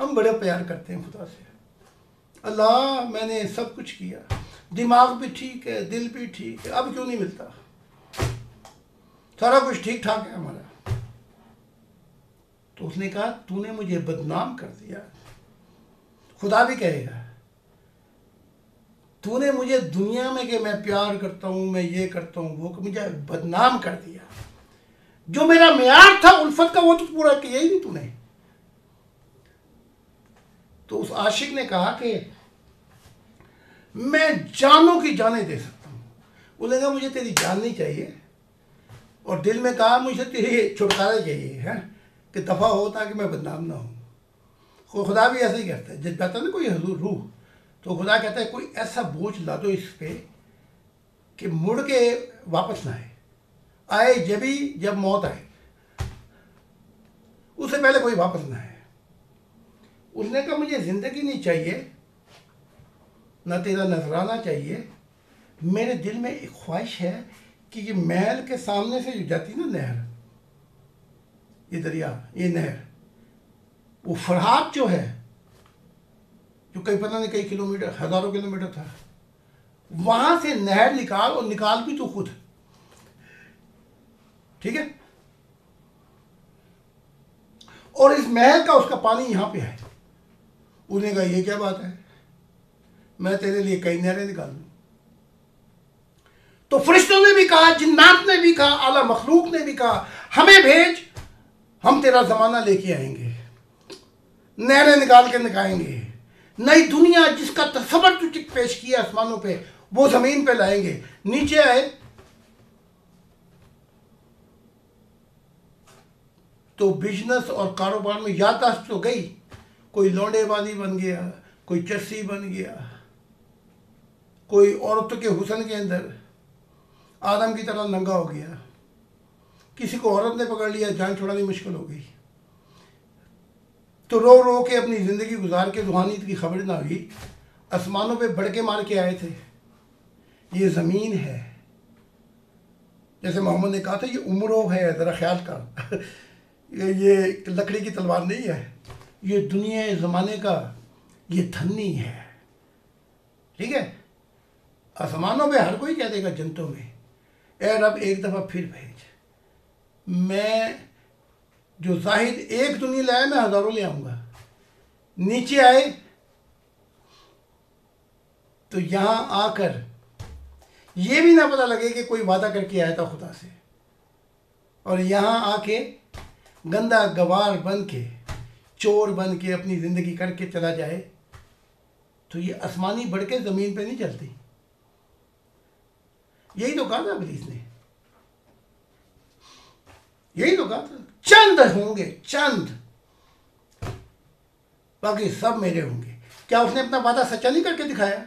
हम बड़े प्यार करते हैं खुदा से। अल्लाह, मैंने सब कुछ किया। दिमाग भी ठीक है, दिल भी ठीक है। अब क्यों नहीं मिलता? सारा कुछ ठीक ठाक है हमारा। तो उसने कहा, तूने मुझे बदनाम कर दिया। खुदा भी कहेगा तूने मुझे दुनिया में कि मैं प्यार करता हूँ, मैं ये करता हूँ, वो मुझे बदनाम कर दिया। जो मेरा मैार था उल्फत का, वो तो पूरा किया ही नहीं तूने। तो उस आशिक ने कहा कि मैं जानों की जाने दे सकता हूँ। बोले कहा मुझे तेरी जान नहीं चाहिए। और दिल में कहा, मुझे तेरी छुटकारा चाहिए, है? कि दफ़ा हो ताकि मैं बदनाम ना हूँ। खुदा भी ऐसा ही कहता है। जब कहता ना कोई हजूर, रूह। तो खुदा कहता है, कोई ऐसा बोझ ला दो इस पे कि मुड़ के वापस ना आए। आए जब ही जब मौत आए। उससे पहले कोई वापस ना आए। उसने कहा, मुझे ज़िंदगी नहीं चाहिए, ना तेरा नजराना चाहिए। मेरे दिल में एक ख्वाहिश है कि ये महल के सामने से जो जाती ना नहर, ये दरिया, ये नहर, वो फरहाद जो है जो कई पता नहीं कई किलोमीटर, हज़ारों किलोमीटर था। वहाँ से नहर निकाल और निकाल भी तो खुद। ठीक है? और इस महल का उसका पानी यहाँ पे है। उन्हें कहा, ये क्या बात है? मैं तेरे लिए कई नहरें निकाल लू तो फरिश्तों ने भी कहा, जिन्नात ने भी कहा, आला मखलूक ने भी कहा, हमें भेज, हम तेरा जमाना लेके आएँगे। नहरें निकाल के निकालेंगे। नई दुनिया जिसका तस्वर तुझे पेश किया आसमानों पे, वो ज़मीन पे लाएँगे। नीचे आए। तो बिज़नेस और कारोबार में यादाश्त तो गई। कोई लौंडेबाजी बन गया, कोई चस्सी बन गया, कोई औरत के हुसन के अंदर आदम की तरह नंगा हो गया। किसी को औरत ने पकड़ लिया, जान छुड़ानी मुश्किल हो गई। तो रो रो के अपनी ज़िंदगी गुजार के रूहानीत की खबर ना हुई। आसमानों पे बड़के मार के आए थे। ये ज़मीन है। जैसे मोहम्मद ने कहा था, ये उम्र है, ज़रा ख्याल कर। ये ये लकड़ी की तलवार नहीं है। ये दुनिया ज़माने का ये धनी है। ठीक है? आसमानों में हर कोई कह देगा जनतों में। ए रब, एक दफ़ा फिर भेज। मैं जो जाहिद एक दुनिया लाया, मैं हज़ारों ले आऊँगा। नीचे आए तो यहाँ आकर ये भी ना पता लगे कि कोई वादा करके आया था खुदा से। और यहाँ आके गंदा गवार बन के चोर बन के अपनी ज़िंदगी करके चला जाए तो ये आसमानी बढ़ के ज़मीन पे नहीं चलती। यही तो कहा था पुलिस ने। यही तो कहा था। चंद होंगे, चंद। बाकी सब मेरे होंगे। क्या उसने अपना वादा सच्चा नहीं करके दिखाया?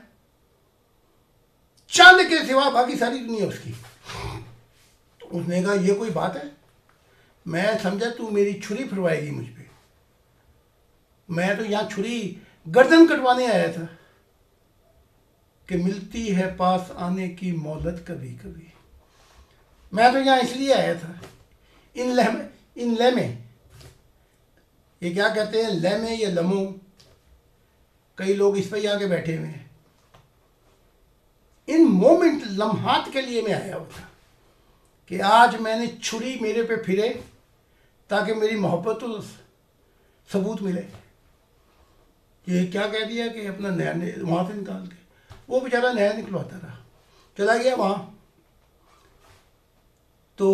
चंद के सिवा बाकी सारी दुनिया उसकी। तो उसने कहा, ये कोई बात है? मैं समझा, तू मेरी छुरी फिरवाएगी मुझ पर मैं तो यहाँ छुरी गर्दन कटवाने आया था कि मिलती है पास आने की मोहलत कभी कभी मैं तो यहाँ इसलिए आया था। इन लहमे इन लहमे ये क्या कहते हैं? लेमे या लमो? कई लोग इस पर ही आके बैठे हुए हैं। इन मोमेंट लम्हात के लिए मैं आया हुआ था कि आज मैंने छुरी मेरे पे फिरे ताकि मेरी मोहब्बत सबूत मिले। ये क्या कह दिया कि अपना नया वहाँ से निकाल के। वो बेचारा नया निकलवाता रहा। चला गया वहाँ। तो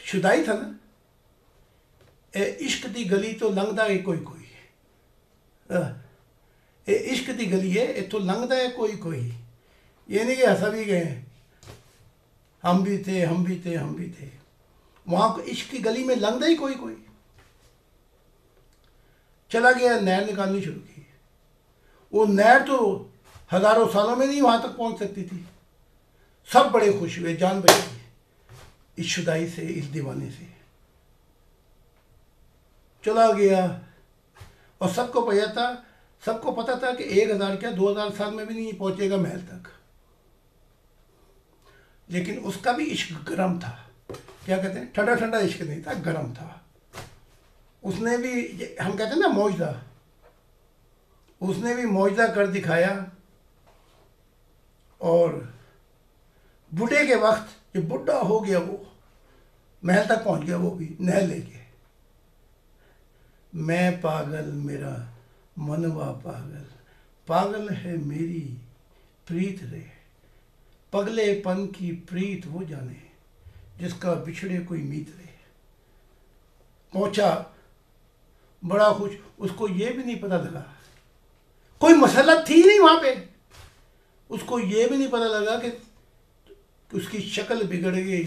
शुदाई था ना? इश्क दी गली तो लंघदा है कोई कोई। ए इश्क दी गली है इतों लंघदा है कोई कोई। ये नहीं कि हंसा भी गए हम भी थे, हम भी थे, हम भी थे। वहाँ को इश्क की गली में लंघदा ही कोई कोई। चला गया, नहर निकालनी शुरू की। वो नहर तो हज़ारों सालों में नहीं वहाँ तक पहुँच सकती थी। सब बड़े खुश हुए, जान बची। इस शुदाई से, इस दीवाने से। चला गया। और सबको पता था, सबको पता था कि एक हज़ार क्या, दो हज़ार साल में भी नहीं पहुंचेगा महल तक। लेकिन उसका भी इश्क गर्म था। क्या कहते हैं? ठंडा ठंडा इश्क नहीं था, गर्म था। उसने भी हम कहते हैं ना मौजदा उसने भी मौजदा कर दिखाया। और बूढ़े के वक्त, जो बुढ़ा हो गया वो, महल तक पहुँच गया वो भी, नहर लेके। मैं पागल, मेरा मनवा पागल। पागल है मेरी प्रीत रे। पगलेपन की प्रीत वो जाने, जिसका बिछड़े कोई मीत रे। पहुँचा बड़ा खुश, उसको ये भी नहीं पता लगा। कोई मसला थी नहीं वहाँ पे। उसको ये भी नहीं पता लगा कि उसकी शक्ल बिगड़ गई,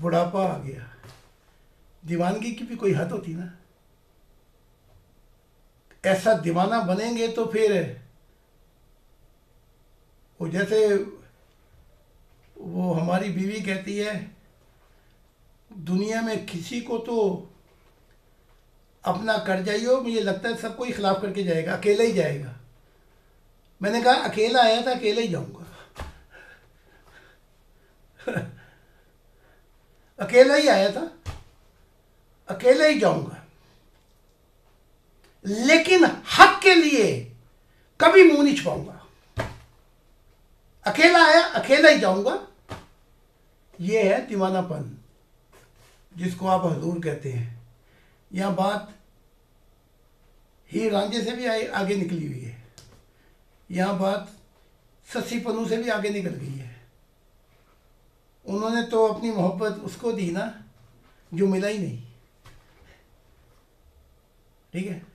बुढ़ापा आ गया। दीवानगी की भी कोई हद होती ना। ऐसा दीवाना बनेंगे तो फिर वो जैसे वो हमारी बीवी कहती है, दुनिया में किसी को तो अपना कर जाइयो मुझे लगता है सबको ही खिलाफ करके जाएगा, अकेला ही जाएगा। मैंने कहा, अकेला आया था, अकेला ही जाऊँगा। अकेला ही आया था, अकेला ही जाऊँगा। लेकिन हक के लिए कभी मुँह नहीं छुपाऊँगा। अकेला आया, अकेला ही जाऊँगा। ये है दीवानापन, जिसको आप हजूर कहते हैं। यह बात ही रांझे से भी आगे निकली हुई है। यह बात सस्सी पन्नू से भी आगे निकल गई है। उन्होंने तो अपनी मोहब्बत उसको दी ना, जो मिला ही नहीं। ठीक है?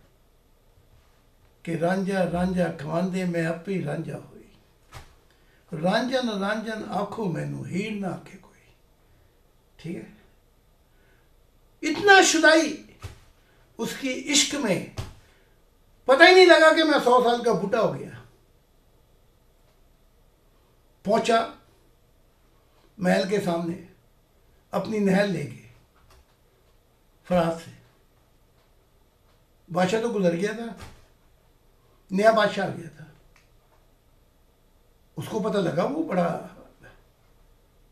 कि रांझा रांझा खवांदे में आप ही रांझा हुई। रांझन रांझन आँखों मैनू हीर ना आखे कोई। ठीक है? इतना शुदाई उसकी इश्क में पता ही नहीं लगा कि मैं सौ साल का बूढ़ा हो गया। पहुँचा, महल के सामने अपनी नहर लेके फराज से। बादशाह तो गुजर गया था। नया बादशाह आ गया था। उसको पता लगा, वो बड़ा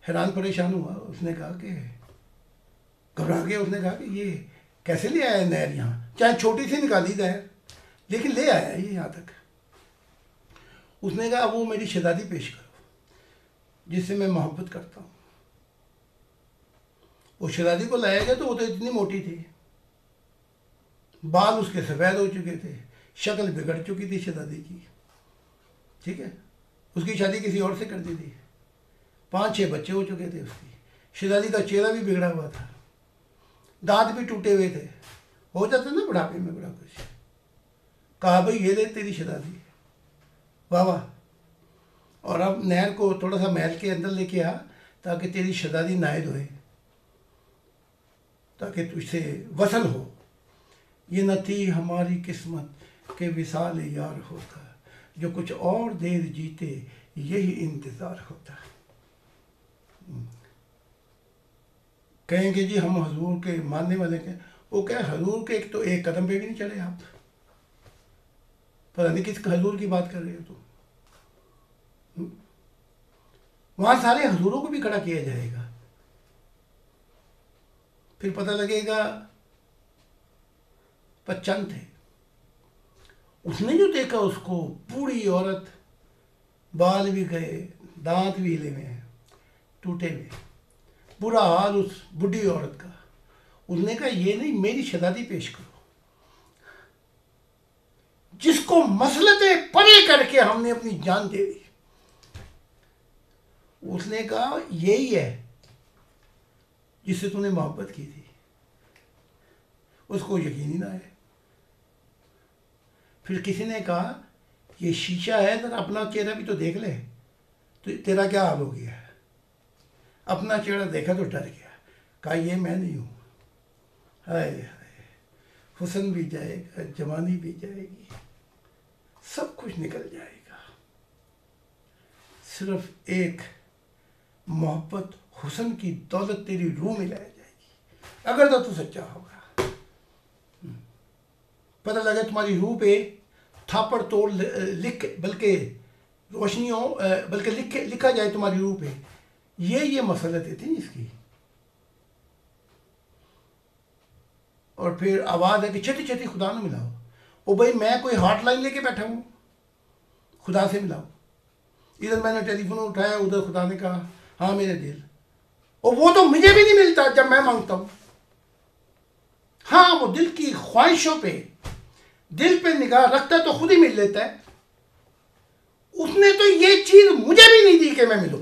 हैरान, परेशान हुआ। उसने कहा कि घबरा गया। उसने कहा कि ये कैसे ले आया नहर यहाँ? चाहे छोटी सी निकाली नहर, लेकिन ले आया ये यहाँ तक। उसने कहा, वो मेरी शहजादी पेश करो, जिससे मैं मोहब्बत करता हूँ। वो शहजादी को लाया गया तो वो तो इतनी मोटी थी। बाल उसके सफ़ेद हो चुके थे। शक्ल बिगड़ चुकी थी शहजादी की। ठीक है? उसकी शादी किसी और से कर दी थी। पाँच छह बच्चे हो चुके थे उसकी। शहजादी का चेहरा भी बिगड़ा हुआ था। दांत भी टूटे हुए थे। हो जाता ना बुढ़ापे में बड़ा कुछ। कहा, भाई, ये ले तेरी शहजादी वाह वाह। और अब नहर को थोड़ा सा महल के अंदर लेके आ, ताकि तेरी शहजादी नायद होए। ताकि तुझसे वसल हो। ये न थी हमारी किस्मत। के विसाल यार होता जो कुछ और देर जीते, यही इंतज़ार होता कहेंगे जी, हम हजूर के मानने वाले के वो क्या हजूर के एक तो एक कदम पे भी नहीं चले आप। पता नहीं किस हजूर की बात कर रहे हो तुम। वहाँ सारे हजूरों को भी खड़ा किया जाएगा। फिर पता लगेगा पच्चन थे उसने जो देखा उसको, पूरी औरत बाल भी गए, दांत भी हिले हुए हैं टूटे हुए। बुरा हाल उस बुढ़ी औरत का। उसने कहा, ये नहीं, मेरी शहजादी पेश करो। जिसको मसलते परे करके हमने अपनी जान दे दी। उसने कहा, यही है जिससे तूने मोहब्बत की थी। उसको यकीन ही ना है फिर किसी ने कहा, ये शीशा है, जरा अपना चेहरा भी तो देख ले। तो तेरा क्या हाल हो गया? है अपना चेहरा देखा तो डर गया। कहा, ये मैं नहीं हूँ। हाय हाय, हुसन भी जाएगा, जवानी भी जाएगी, सब कुछ निकल जाएगा। सिर्फ़ एक मोहब्बत हुसन की दौलत तेरी रूह में लाई जाएगी। अगर तो तू सच्चा होगा। हम्म। पता लगे तुम्हारी रूह पे थापड़ तोड़ लिख, बल्कि रोशनियों बल्कि लिख, लिखा जाए तुम्हारी रूह पे ये ये मसलतें थी इसकी। और फिर आवाज़ है कि छठी छठी खुदा ने मिलाओ। ओ भाई, मैं कोई हॉट लाइन लेके बैठा हूँ, खुदा से मिलाओ। इधर मैंने टेलीफोन उठाया, उधर खुदा ने कहा हाँ मेरे दिल। और वो तो मुझे भी नहीं मिलता जब मैं माँगता हूँ। हाँ वो दिल की ख्वाहिशों पे दिल पे निगाह रखता है तो खुद ही मिल लेता है। उसने तो ये चीज़ मुझे भी नहीं दी कि मैं मिलूं।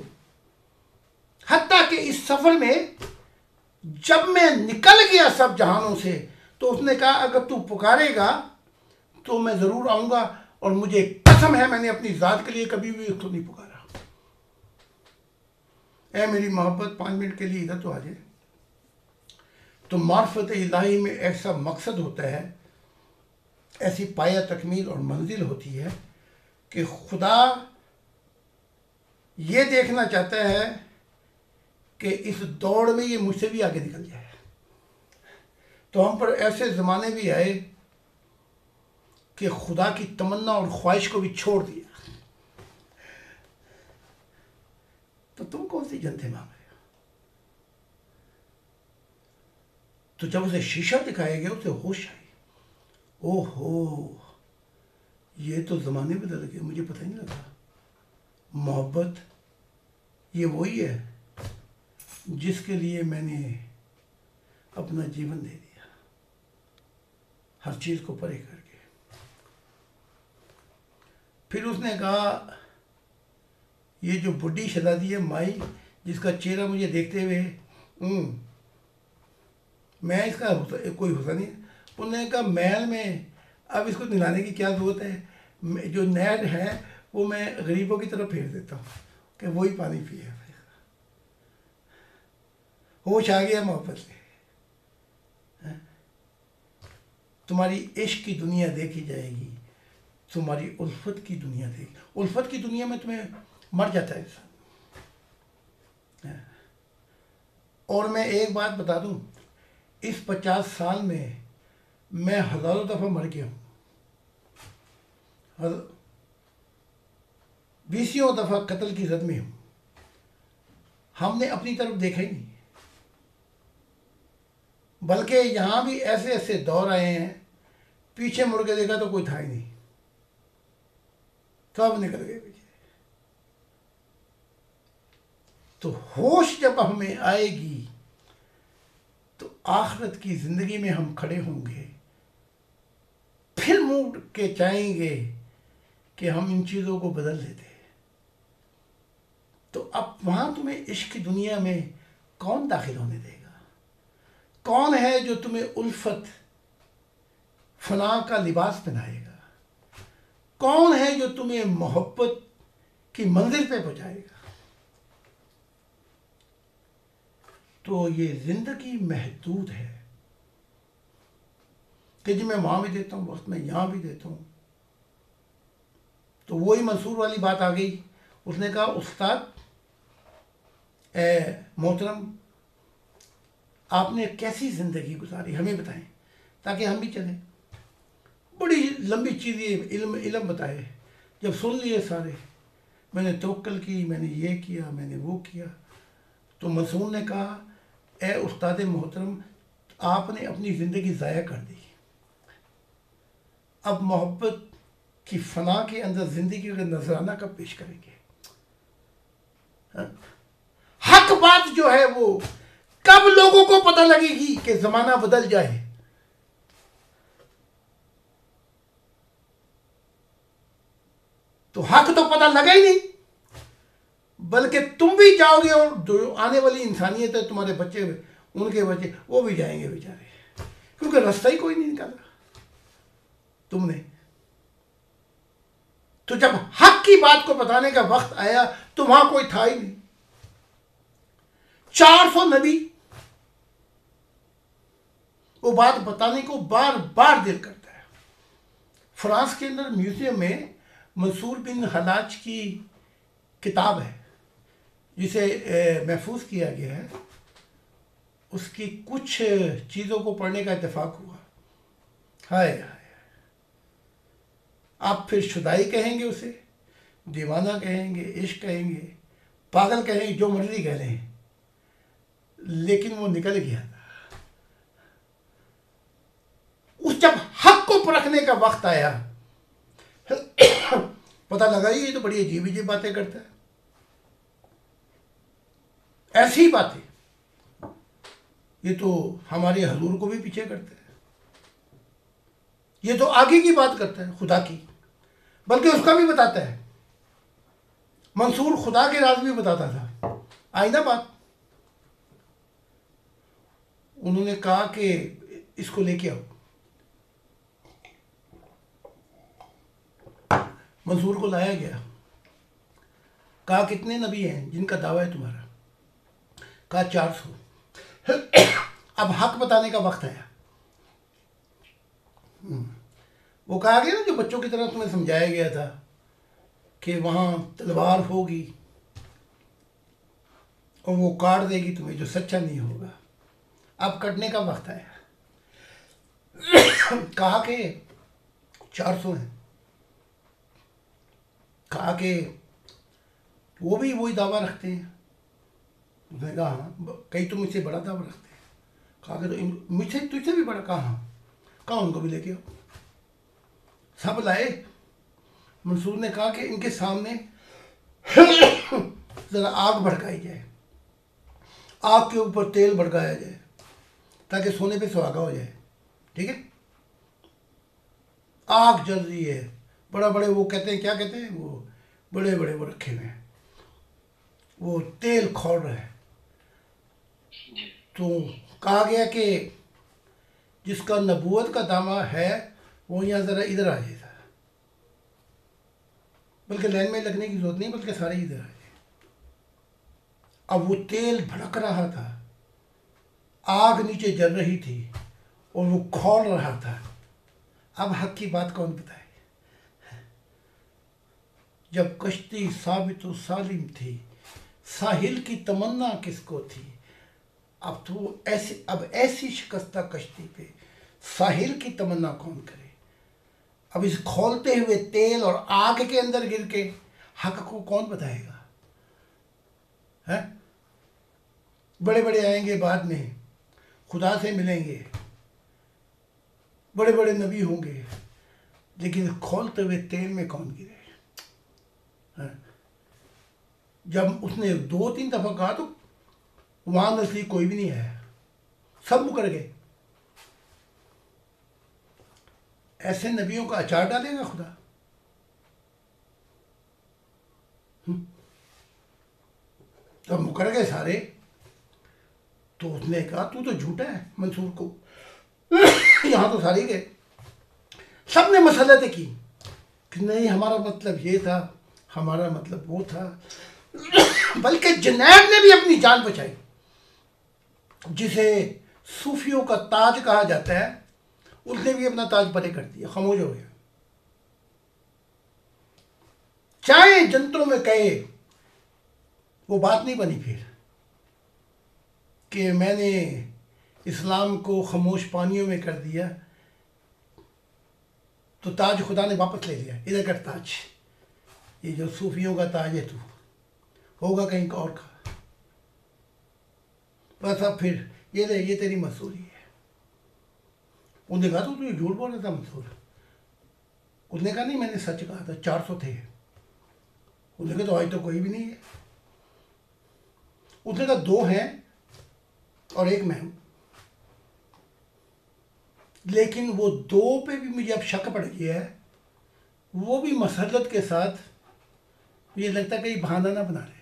हत्या कि इस सफ़र में जब मैं निकल गया सब जहानों से तो उसने कहा, अगर तू पुकारेगा तो मैं ज़रूर आऊँगा और मुझे कसम है मैंने अपनी ज़ात के लिए कभी भी उसको नहीं पुकारा। ए मेरी मोहब्बत, पाँच मिनट के लिए इधर तो आ जाए। तो मार्फत इलाही में ऐसा मकसद होता है ऐसी पाया तकमील और मंजिल होती है कि खुदा ये देखना चाहता है कि इस दौड़ में ये मुझसे भी आगे निकल जाए। तो हम पर ऐसे ज़माने भी आए कि खुदा की तमन्ना और ख्वाहिश को भी छोड़ दिया। तो तुम कौन सी जनते मांग रहे हो तो जब उसे शीशा दिखाया गया, उसे होश आई ओहो ये तो ज़माने बदल गए मुझे पता ही नहीं लगा। मोहब्बत ये वही है जिसके लिए मैंने अपना जीवन दे दिया। हर चीज़ को परे करके। फिर उसने कहा ये जो बुढ़ी शहजादी है माई जिसका चेहरा मुझे देखते हुए हम्म, मैं इसका हुसा- कोई हुसा नहीं उन्होंने कहा महल में। अब इसको दिलाने की क्या ज़रूरत है? जो नहर है, वो मैं गरीबों की तरफ़ फेर देता हूँ, कि वही पानी पिए होश आ गया मोहब्बत से। तुम्हारी इश्क की दुनिया देखी जाएगी, तुम्हारी उल्फत की दुनिया देखी, उल्फत की दुनिया में तुम्हें मर जाता है इंसान। और मैं एक बात बता दूँ, इस पचास साल में मैं हज़ारों दफ़ा मर गया हूँ। बीसियों दफ़ा कत्ल की जद में हूँ। हमने अपनी तरफ़ देखा ही नहीं। बल्कि यहाँ भी ऐसे ऐसे दौर आए हैं, पीछे मुड़ के देखा तो कोई था ही नहीं। सब निकल गए पीछे? तो होश जब हमें आएगी तो आखिरत की ज़िंदगी में हम खड़े होंगे। फिर मुड़ के चाहेंगे कि हम इन चीज़ों को बदल देते तो अब वहाँ तुम्हें इश्क की दुनिया में कौन दाखिल होने देगा? कौन है जो तुम्हें उल्फत फना का लिबास पहनाएगा कौन है जो तुम्हें मोहब्बत की मंजिल पे पहुंचाएगा? तो ये ज़िंदगी महदूद है। कि जी मैं वहाँ भी देता हूँ, वक्त मैं यहाँ भी देता हूँ। तो वही मंसूर वाली बात आ गई। उसने कहा, उस्ताद, ए, मोहतरम, आपने कैसी ज़िंदगी गुजारी, हमें बताएँ, ताकि हम भी चलें। बड़ी लंबी चीज़ें, इल्म इल्म बताए। जब सुन लिए सारे, मैंने तवक्ल की, मैंने ये किया, मैंने वो किया। तो मंसूर ने कहा, ए, उस्ताद मोहतरम, आपने अपनी ज़िंदगी ज़ाया कर दी। अब मोहब्बत की फना के अंदर ज़िंदगी का नजराना कब पेश करेंगे? हाँ? हक बात जो है वो कब लोगों को पता लगेगी कि ज़माना बदल जाए? तो हक तो पता लगा ही नहीं, बल्कि तुम भी जाओगे और जो आने वाली इंसानियत है, तुम्हारे बच्चे, उनके बच्चे, वो भी जाएँगे बेचारे। क्योंकि रास्ता ही कोई नहीं निकाला। तुमने। तो जब हक की बात को बताने का वक्त आया तो वहाँ कोई था ही नहीं। चार सौ नबी। वो बात बताने को बार बार दिल करता है। फ्रांस के अंदर म्यूज़ियम में मंसूर बिन हलाज की किताब है, जिसे महफूज किया गया है। उसकी कुछ चीज़ों को पढ़ने का इतफाक़ हुआ। हाय हाय। आप फिर शुदाई कहेंगे उसे, दीवाना कहेंगे, इश्क कहेंगे, पागल कहेंगे, जो मर्ज़ी कह लें। लेकिन वो निकल गया उस जब हक को परखने का वक्त आया, पता लगा ये तो बड़ी अजीब अजीब बातें करता है। ऐसी बातें, ये तो हमारे हजूर को भी पीछे करता है। ये तो आगे की बात करता है, खुदा की। बल्कि उसका भी बताता है। मंसूर खुदा के राज भी बताता था। आई ना बात? उन्होंने कहा कि इसको लेके आओ। मंसूर को लाया गया। कहा, कितने नबी हैं जिनका दावा है तुम्हारा? कहा, चार सौ। अब हक बताने का वक्त आया। हम्म। वो कहा गया ना जो बच्चों की तरह तुम्हें समझाया गया था कि वहाँ तलवार होगी और वो काट देगी तुम्हें जो सच्चा नहीं होगा। अब कटने का वक्त आया। कहा कि चार सौ है। कहा कि वो भी वही दावा रखते हैं। उसने कहा हाँ कई तो मुझसे बड़ा दावा रखते हैं। कहा कि तो मुझसे, तुझसे भी बड़ा कहा। हाँ कहा, उनको भी लेके आओ। सब लाए। मंसूर ने कहा कि इनके सामने ज़रा आग भड़काई जाए। आग के ऊपर तेल भड़काया जाए ताकि सोने पे सुहागा हो जाए। ठीक है? आग जल रही है। बड़ा बड़े वो कहते हैं क्या कहते हैं? वो बड़े बड़े वो रखे हुए हैं। वो तेल खोल रहे हैं। तो कहा गया कि जिसका नबूत का दामा है वो यहाँ ज़रा इधर आ जाए बल्कि लाइन में लगने की ज़रूरत नहीं, बल्कि सारे इधर आ जाए अब वो तेल भड़क रहा था। आग नीचे जल रही थी और वो खोल रहा था। अब हक की बात कौन बताए? जब कश्ती साबित सालिम थी, साहिल की तमन्ना किसको थी? अब तो ऐसी अब ऐसी शिकस्ता कश्ती पे साहिल की तमन्ना कौन करे? अब इस खोलते हुए तेल और आग के अंदर गिर के हक को कौन बताएगा? है? बड़े बड़े आएँगे बाद में, खुदा से मिलेंगे बड़े बड़े नबी होंगे, लेकिन खोलते हुए तेल में कौन गिरे? है? जब उसने दो तीन दफ़ा कहा तो वहाँ नस्ली कोई भी नहीं आया। सब मुकर गए। ऐसे नबियों का अचार डालेगा खुदा? हम्म? जब मुकर गए सारे। तो उसने कहा, तू तो झूठा है, मंसूर को। यहाँ तो सारे गए। सबने मसलतें की। कि नहीं, हमारा मतलब ये था, हमारा मतलब वो था। बल्कि जनैब ने भी अपनी जान बचाई। जिसे सूफियों का ताज कहा जाता है उसने भी अपना ताज परे कर दिया, खामोश हो गया। चाहे जंतरों में कहे, वो बात नहीं बनी फिर कि मैंने इस्लाम को खामोश पानियों में कर दिया तो ताज खुदा ने वापस ले लिया। इधर कर ताज। ये जो सूफियों का ताज है तू, होगा कहीं और का। बस अब फिर, ये ले, ये तेरी मसूरी उसने कहा तो तू झूठ बोल रहा था मंसूर उसने कहा, नहीं, मैंने सच कहा था, चार सौ थे। उसने कहा तो आज तो कोई भी नहीं है। उसने कहा, दो हैं और एक मैं हूँ। लेकिन वो दो पे भी मुझे अब शक पड़ गया है। वो भी मसरत के साथ ये लगता है कहीं बहाना ना बना रहे।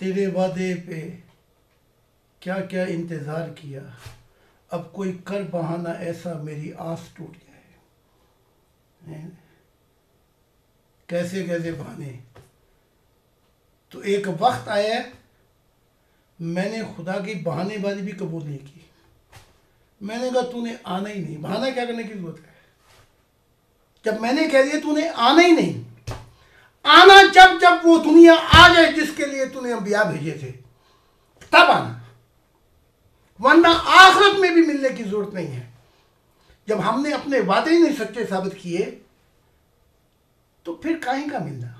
तेरे वादे पे क्या क्या इंतज़ार किया। अब कोई कर बहाना ऐसा मेरी आस टूट जाए कैसे कैसे बहाने? तो एक वक्त आया, मैंने खुदा की बहानेबाजी भी कबूल नहीं की। मैंने कहा, तूने आना ही नहीं। बहाना क्या करने की ज़रूरत है? जब मैंने कह दिया, तूने आना ही नहीं। आना जब जब वो दुनिया आ जाए जिसके लिए तूने अंबिया भेजे थे, तब आना। वरना आखिरत में भी मिलने की ज़रूरत नहीं है। जब हमने अपने वादे ही नहीं सच्चे साबित किए तो फिर काहे का मिलना?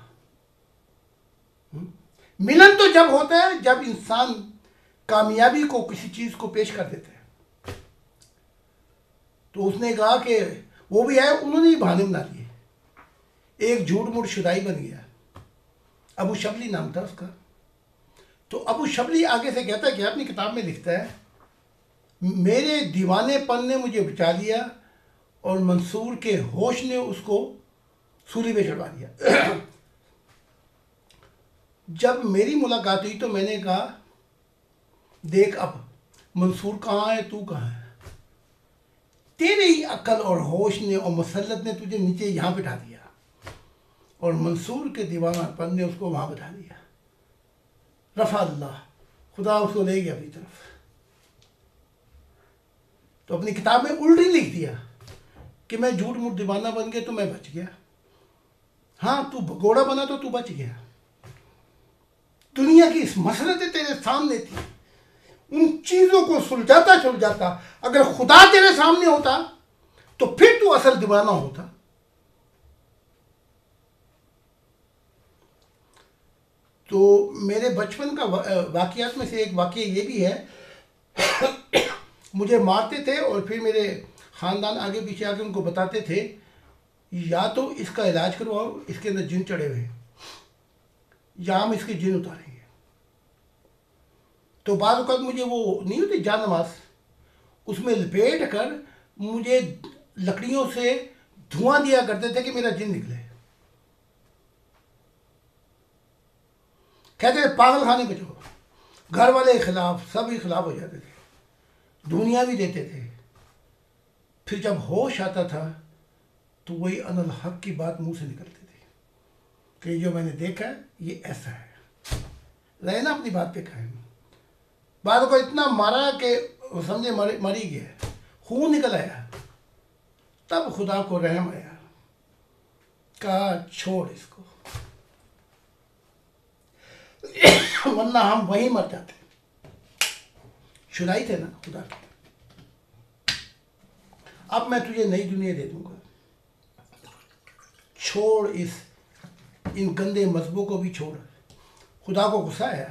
मिलन तो जब होता है, जब इंसान कामयाबी को किसी चीज़ को पेश कर देता है। तो उसने कहा कि वो भी आए उन्होंने ही बहाने बना लिए एक झूठ मूठ शुदाई बन गया। अबू शबली नाम था उसका। तो अबू शबली आगे से कहता है कि अपनी किताब में लिखता है मेरे दीवानेपन ने मुझे बचा लिया और मंसूर के होश ने उसको सूली पे चढ़वा दिया। जब मेरी मुलाकात हुई तो मैंने कहा, देख अब, मंसूर कहाँ है, तू कहाँ है? तेरे ही अकल और होश ने और मसलत ने तुझे नीचे यहाँ बिठा दिया और मंसूर के दीवानापन ने उसको वहाँ बिठा दिया। रफा अल्लाह, खुदा उसको ले गया अपनी तरफ़। तो अपनी किताब में उल्टी लिख दिया कि मैं झूठ मूठ दीवाना बन गया तो मैं बच गया। हाँ तू घोड़ा बना तो तू बच गया। दुनिया की इस मसरतें तेरे सामने थी। उन चीज़ों को सुलझाता सुलझाता अगर खुदा तेरे सामने होता तो फिर तू असल दीवाना होता। तो मेरे बचपन का वाकयात में से एक वाक्य ये भी है मुझे मारते थे और फिर मेरे ख़ानदान आगे पीछे आके उनको बताते थे, या तो इसका इलाज करवाओ, इसके अंदर जिन चढ़े हुए या हम इसके जिन उतारेंगे। तो बाद मुझे वो नहीं होती जान नमाज़, उसमें लपेट कर मुझे लकड़ियों से धुआँ दिया करते थे कि मेरा जिन निकले। कहते थे, पागल खाने जाओ। घर वाले के खिलाफ सभी खिलाफ हो जाते थे। दुनिया भी देते थे। फिर जब होश आता था तो वही अनल हक की बात मुँह से निकलती थी कि जो मैंने देखा है ये ऐसा है। रहे ना अपनी बात पे कायम। बाद को इतना मारा कि समझे मर, मरी गया। खून निकल आया। तब खुदा को रहम आया। कहा, छोड़ इसको। वरना हम वहीं मर जाते। शुदाई थे ना खुदा अब मैं तुझे नई दुनिया दे दूँगा। छोड़ इस, इन गंदे मजहबों को भी छोड़। खुदा को गुस्सा आया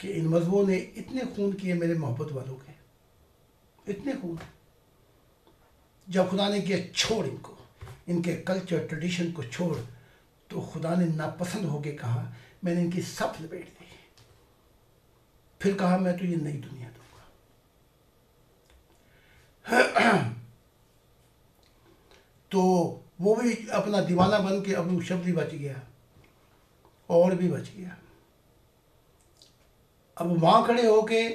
कि इन मजहबों ने इतने खून किए मेरे मोहब्बत वालों के। इतने खून। जब खुदा ने किया छोड़ इनको, इनके कल्चर ट्रेडिशन को छोड़ तो खुदा ने नापसंद होके कहा, मैंने इनकी सब लपेट दी फिर कहा, मैं तो ये नई दुनिया दूँगा। तो वो भी अपना दीवाना बन के अबू शब्द भी बच गया, और भी बच गया। अब वहाँ खड़े होके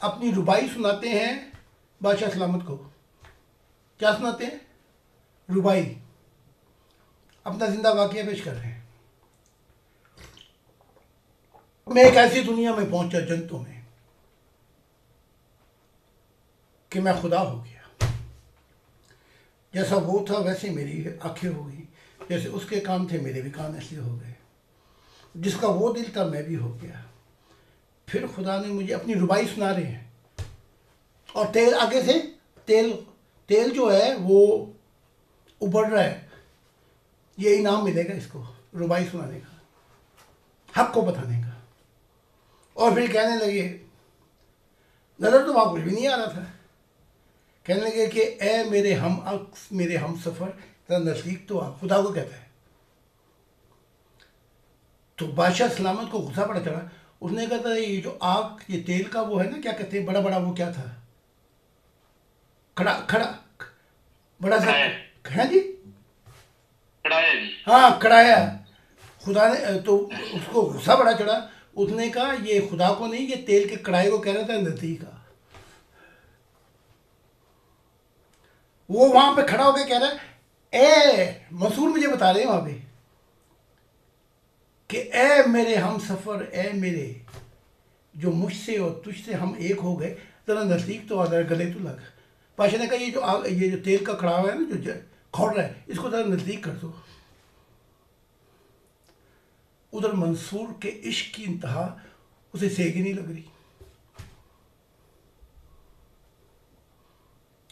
अपनी रुबाई सुनाते हैं, बादशाह सलामत को। क्या सुनाते हैं? रुबाई। अपना ज़िंदा वाक्य पेश कर रहे हैं। मैं एक ऐसी दुनिया में पहुँचा जंतु में कि मैं खुदा हो गया। जैसा वो था, वैसे मेरी आँखें हो गई। जैसे उसके काम थे, मेरे भी कान ऐसे हो गए। जिसका वो दिल था, मैं भी हो गया। फिर खुदा ने मुझे अपनी रुबाई सुना रहे हैं। और तेल आगे से, तेल तेल जो है, वो उबड़ रहा है। ये इनाम मिलेगा इसको, रुबाई सुनाने का, हक को बताने का। और फिर कहने लगे नज़र तो वहाँ कुछ भी नहीं आ रहा था। कहने लगे कि ए मेरे हम अक्स मेरे हम सफ़र तेरा नज़दीक तो आ खुदा को कहता है। तो बादशाह सलामत को गुस्सा पड़ा चढ़ा। उसने कहा था ये जो आग ये तेल का वो है ना क्या कहते हैं बड़ा बड़ा वो क्या था? खड़ा खड़ा बड़ा सा है जी? कढ़ाया जी। हाँ कढ़ाया खुदा ने तो उसको गुस्सा बड़ा चढ़ा। उसने कहा ये खुदा को नहीं, ये तेल के कढ़ाई को कह रहा था, नदी का। वो वहाँ पे खड़ा होकर कह रहा है, ए, मसूर मुझे बता रहे हैं वहाँ पे कि, ए मेरे हम सफ़र, ए मेरे, जो मुझसे और तुझसे हम एक हो गए, जरा नज़दीक तो आ गले तो लग। पाशा ने कहा, ये जो आग, ये जो तेल का खड़ा हुआ है ना जो, खोल रहा है, इसको ज़रा नज़दीक कर दो। उधर मंसूर के इश्क की इंतहा उसे सेगी नहीं लग रही।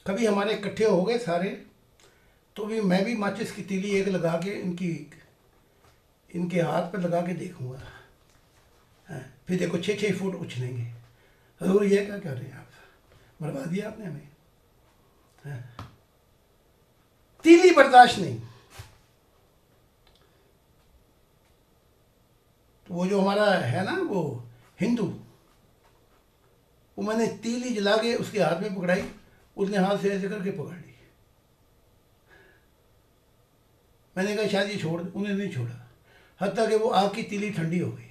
कभी हमारे इकट्ठे हो गए सारे तो भी मैं भी माचिस की तीली एक लगा के इनकी इनके हाथ पर लगा के देखूँगा। हाँ, फिर देखो छः छः फुट उछलेंगे। हजूर ये क्या कर रहे हैं आप? बर्बाद दिया आपने हमें? हाँ। तीली बर्दाश्त नहीं। तो वो जो हमारा है ना, वो हिंदू, वो मैंने तीली जला के उसके हाथ में पकड़ाई, उसने हाथ से ऐसे करके पकड़ ली। मैंने कहा, शायद ये छोड़ उन्हें नहीं छोड़ा। हती कि वो आग की तीली ठंडी हो गई।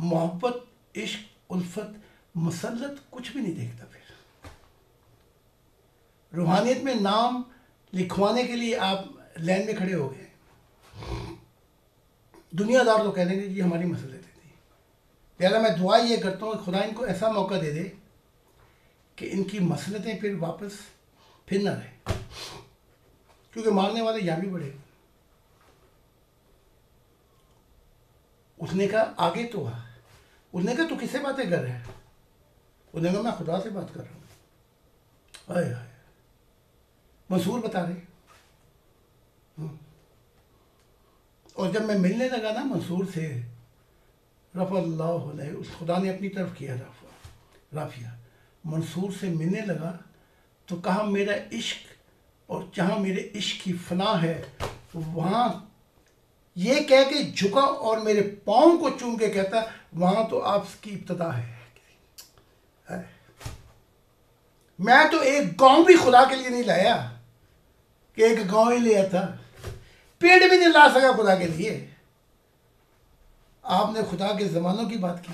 मोहब्बत, इश्क, उल्फत मसलत कुछ भी नहीं देखता फिर। रूहानियत में नाम लिखवाने के लिए आप लाइन में खड़े हो गए। दुनियादार तो कह देंगे जी हमारी मसलत थी लिहाजा मैं दुआ ये करता हूँ, खुदा इनको ऐसा मौका दे दे कि इनकी मसलतें फिर वापस फिर ना रहे। क्योंकि मारने वाले यहाँ भी बढ़े उसने कहा, आगे तो आ। उसने कहा, तू किससे बातें कर रहा है? उसने कहा, मैं खुदा से बात कर रहा हूँ। आए मंसूर बता रहे और जब मैं मिलने लगा ना मंसूर से, रफ़ अल्लाह उस खुदा ने अपनी तरफ़ किया रफ़ा, राफिया। मंसूर से मिलने लगा तो कहा, मेरा इश्क और जहाँ मेरे इश्क की फना है, वहाँ ये कह के झुका और मेरे पाँव को चूम के कहता, वहाँ तो आपकी इब्तदा है। है। मैं तो एक गाँव भी खुदा के लिए नहीं लाया, कि एक गाँव ही लिया था। पेड़ भी नहीं ला सका खुदा के लिए। आपने खुदा के जमानों की बात की।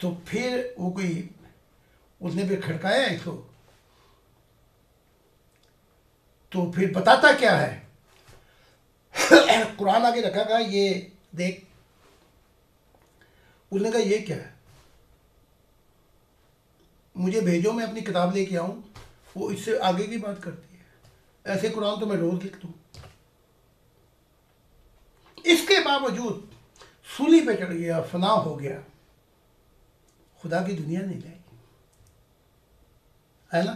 तो फिर वो कोई उसने फिर खड़काया इसको। तो फिर बताता क्या है? कुरान आगे रखा गया, ये देख। उसने कहा, ये क्या है? मुझे भेजो, मैं अपनी किताब लेके आऊँ। वो इससे आगे की बात करती है। ऐसे कुरान तो मैं रोज लिख दूँ इसके बावजूद सूली पे चढ़ गया, फना हो गया, खुदा की दुनिया नहीं लाएगी है ना?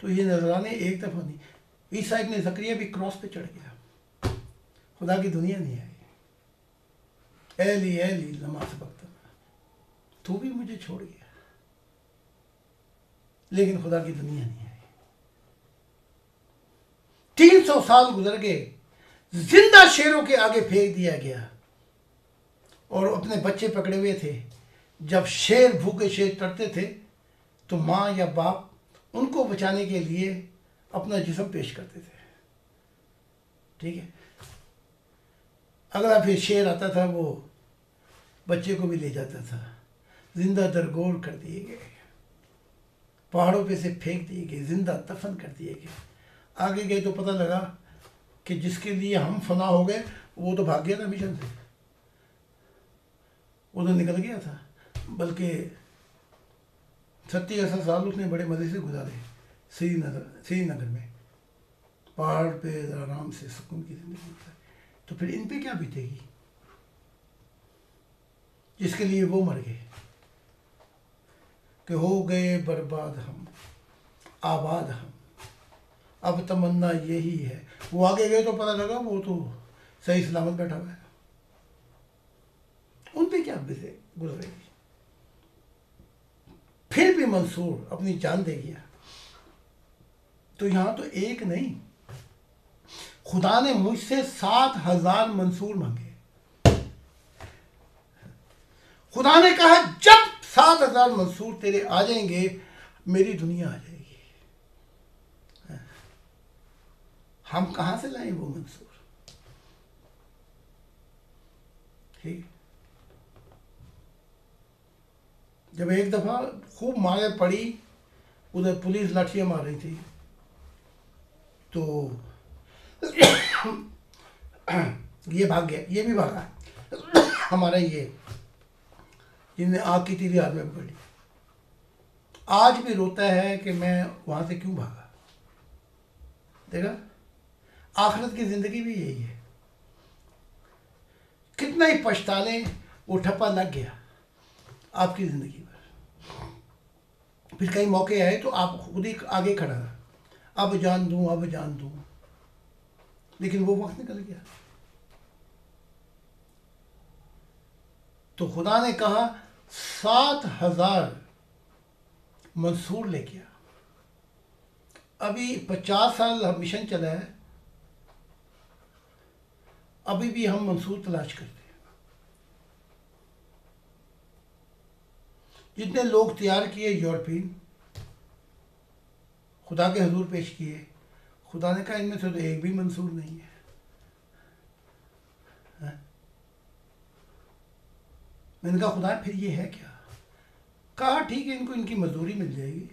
तो ये नजराने एक दफ़ा नहीं। ईसा ने जक्रिया भी क्रॉस पे चढ़ गया। खुदा की दुनिया नहीं आई एली एली, लमा सबकता। तू भी मुझे छोड़ गया। लेकिन खुदा की दुनिया नहीं आई। तीन सौ साल गुजर गए, ज़िंदा शेरों के आगे फेंक दिया गया। और अपने बच्चे पकड़े हुए थे। जब शेर भूखे शेर टरते थे तो माँ या बाप उनको बचाने के लिए अपना जिसम पेश करते थे। ठीक है? अगला फिर शेर आता था, वो बच्चे को भी ले जाता था। ज़िंदा दरगोर कर दिए गए। पहाड़ों पे से फेंक दिए गए, ज़िंदा दफन कर दिए गए। आगे गए तो पता लगा कि जिसके लिए हम फना हो गए, वो तो भाग गया था मिशन से। वो तो निकल गया था, बल्कि छत्तीस अस्सी साल उसने बड़े मज़े से गुजारे श्रीनगर श्रीनगर में। पहाड़ पे आराम से सुकून की ज़िंदगी तो फिर इन पे क्या बीतेगी? जिसके लिए वो मर गए। कि हो गए बर्बाद हम, आबाद हम। अब तमन्ना यही है। वो आगे गए तो पता लगा वो तो सही सलामत बैठा हुआ है। उन पे क्या बिजे गुजरेगी? फिर भी मंसूर अपनी जान दे गया। तो यहाँ तो एक नहीं, खुदा ने मुझसे सात हज़ार मंसूर मांगे। खुदा ने कहा, जब सात हज़ार मंसूर तेरे आ जाएँगे, मेरी दुनिया आ जाएगी। हम कहाँ से लाए वो मंसूर? ठीक? जब एक दफ़ा खूब मारे पड़ी, उधर पुलिस लाठियाँ मार रही थी तो ये भाग गया, ये भी भागा। हमारा ये जिन्हें आग की तीली हाथ में पकड़ी आज भी रोता है कि मैं वहाँ से क्यों भागा? देखा? आखिरत की ज़िंदगी भी यही है। कितना ही पछताने, वो ठप्पा लग गया आपकी ज़िंदगी पर। फिर कई मौके आए तो आप खुद ही आगे खड़ा रहा। अब जान दूँ, अब जान दूँ। लेकिन वो वक्त निकल गया। तो खुदा ने कहा सात हज़ार मंसूर ले गया। अभी पचास साल मिशन चला है। अभी भी हम मंसूर तलाश करते हैं। जितने लोग तैयार किए यूरोपियन, खुदा के हजूर पेश किए, खुदा ने कहा इनमें से तो एक भी मंसूर नहीं है? मैंने कहा, खुदा, फिर ये है क्या? कहा, ठीक है, इनको इनकी मजदूरी मिल जाएगी।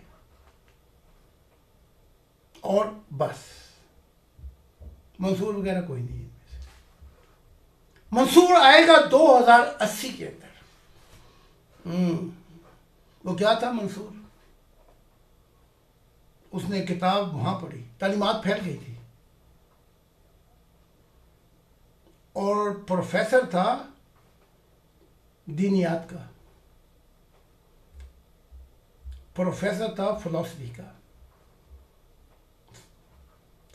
और बस। मंसूर वगैरह कोई नहीं है। मंसूर आएगा 2080 के अंदर। हम्म। वो क्या था, मंसूर? उसने किताब वहाँ पढ़ी। तालीमात फैल गई थी। और प्रोफेसर था दीनियात का। प्रोफेसर था फिलोसफी का।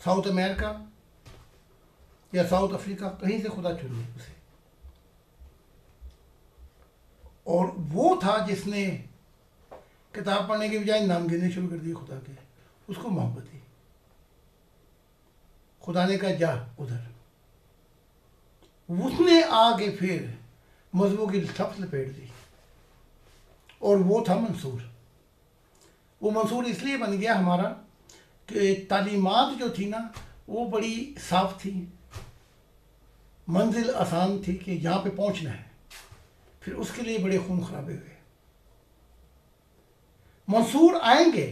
साउथ अमेरिका या साउथ अफ्रीका कहीं से खुदा चुन ले उसे। और वो था जिसने किताब पढ़ने के बजाय नाम गिनने शुरू कर दिए खुदा के। उसको मोहब्बत दी खुदा ने कहा, जा उधर। उसने आगे फिर मजबू की ठप्स लपेट दी। और वो था मंसूर। वो मंसूर इसलिए बन गया हमारा कि तालीमत जो थी ना, वो बड़ी साफ़ थी। मंजिल आसान थी कि यहाँ पे पहुँचना है। फिर उसके लिए बड़े खून खराबे हुए। मंसूर आएँगे,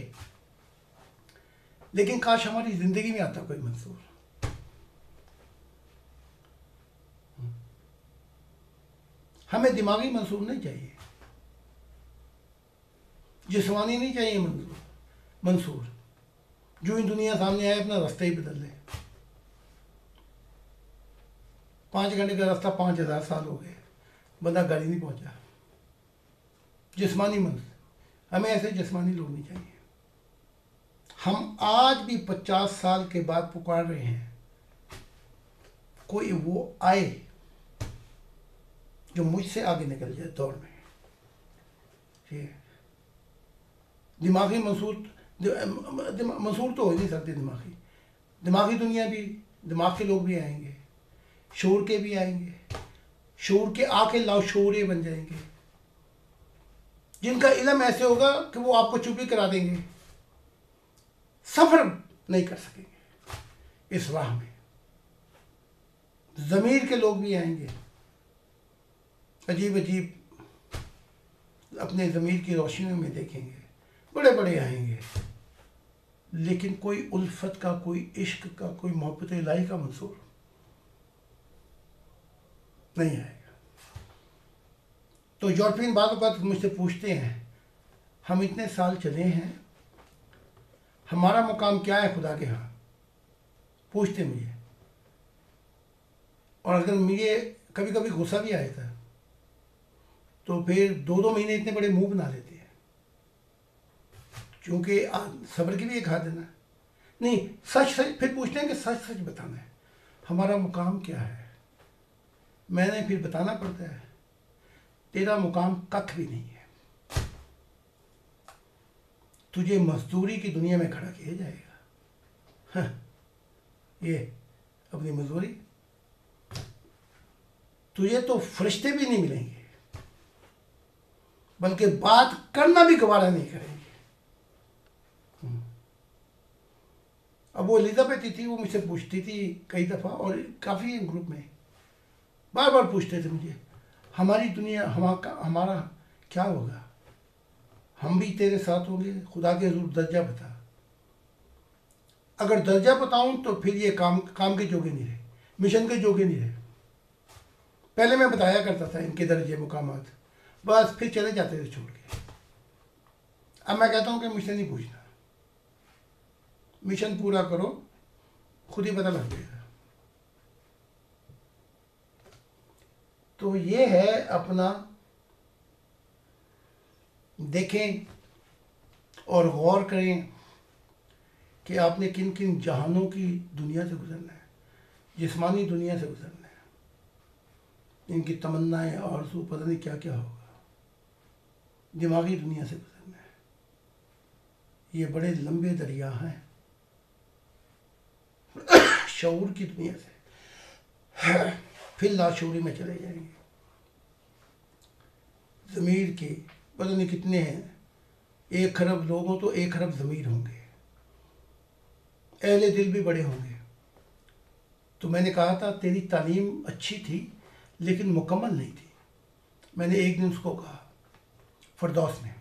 लेकिन काश हमारी ज़िंदगी में आता कोई मंसूर। हमें दिमागी मंसूर नहीं चाहिए। जिसमानी नहीं चाहिए मंसूर मंसूर। जो ही दुनिया सामने आए, अपना रास्ता ही बदल ले पाँच घंटे का रास्ता पाँच हज़ार साल हो गए। बंदा गाड़ी नहीं पहुँचा। जिसमानी मंसूर। हमें ऐसे जिसमानी लोग नहीं चाहिए। हम आज भी पचास साल के बाद पुकार रहे हैं। कोई वो आए जो मुझसे आगे निकल जाए दौड़ में। ठीक है दिमागी मंसूर दिमा- मंसूर तो हो ही नहीं सकते दिमागी। दिमागी दुनिया भी, दिमाग के लोग भी आएँगे। शोर के भी आएँगे। शोर के आके लाशोरे बन जाएँगे। जिनका इलम ऐसे होगा कि वो आपको चुपी करा देंगे। सफ़र नहीं कर सकेंगे। इस राह में। जमीर के लोग भी आएँगे। अजीब अजीब अपने ज़मीर की रोशनी में देखेंगे बड़े बड़े आएँगे। लेकिन कोई उल्फत का, कोई इश्क का, कोई मोहब्बत इलाही का मंसूर नहीं आएगा। तो यूरोपियन बात बात मुझसे पूछते हैं, हम इतने साल चले हैं, हमारा मुकाम क्या है खुदा के यहाँ? पूछते मुझे। और अगर मुझे कभी कभी गुस्सा भी आया था तो फिर दो दो महीने इतने बड़े मुँह बना लेते हैं। क्योंकि सब्र की भी एक हाथ है ना नहीं सच सच फिर पूछते हैं कि सच सच बताना है। हमारा मुकाम क्या है? मैंने फिर बताना पड़ता है। तेरा मुकाम कख भी नहीं है। तुझे मजदूरी की दुनिया में खड़ा किया जाएगा। हाँ, ये अपनी मजदूरी। तुझे तो फरिश्ते भी नहीं मिलेंगे। बल्कि बात करना भी गवारा नहीं करेंगे। अब वो एलिजाबेथ थी, वो मुझसे पूछती थी कई दफ़ा और काफ़ी ग्रुप में। बार बार पूछते थे मुझे, हमारी दुनिया, हमा का हमारा क्या होगा? हम भी तेरे साथ होंगे, खुदा के हजूर दर्जा बता। अगर दर्जा बताऊँ तो फिर ये काम काम के जोगे नहीं रहे, मिशन के जोगे नहीं रहे। पहले मैं बताया करता था इनके दर्जे मुकामात। बस फिर चले जाते थे छोड़ के। अब मैं कहता हूँ कि मुझसे नहीं पूछना। मिशन पूरा करो, खुद ही पता लग जाएगा। तो ये है अपना देखें और गौर करें कि आपने किन किन जहानों की दुनिया से गुजरना है, जिस्मानी दुनिया से गुजरना है। इनकी तमन्नाएँ और सू पता नहीं क्या क्या होगा। दिमागी दुनिया से गुजरना है। ये बड़े लंबे दरिया हैं। शऊर की दुनिया से। फिर लाशूरी में चले जाएँगे। ज़मीर के पता नहीं कितने हैं। एक खरब लोग हों तो एक खरब ज़मीर होंगे। अहले दिल भी बड़े होंगे। तो मैंने कहा था, तेरी तालीम अच्छी थी, लेकिन मुकम्मल नहीं थी। मैंने एक दिन उसको कहा फरदौस ने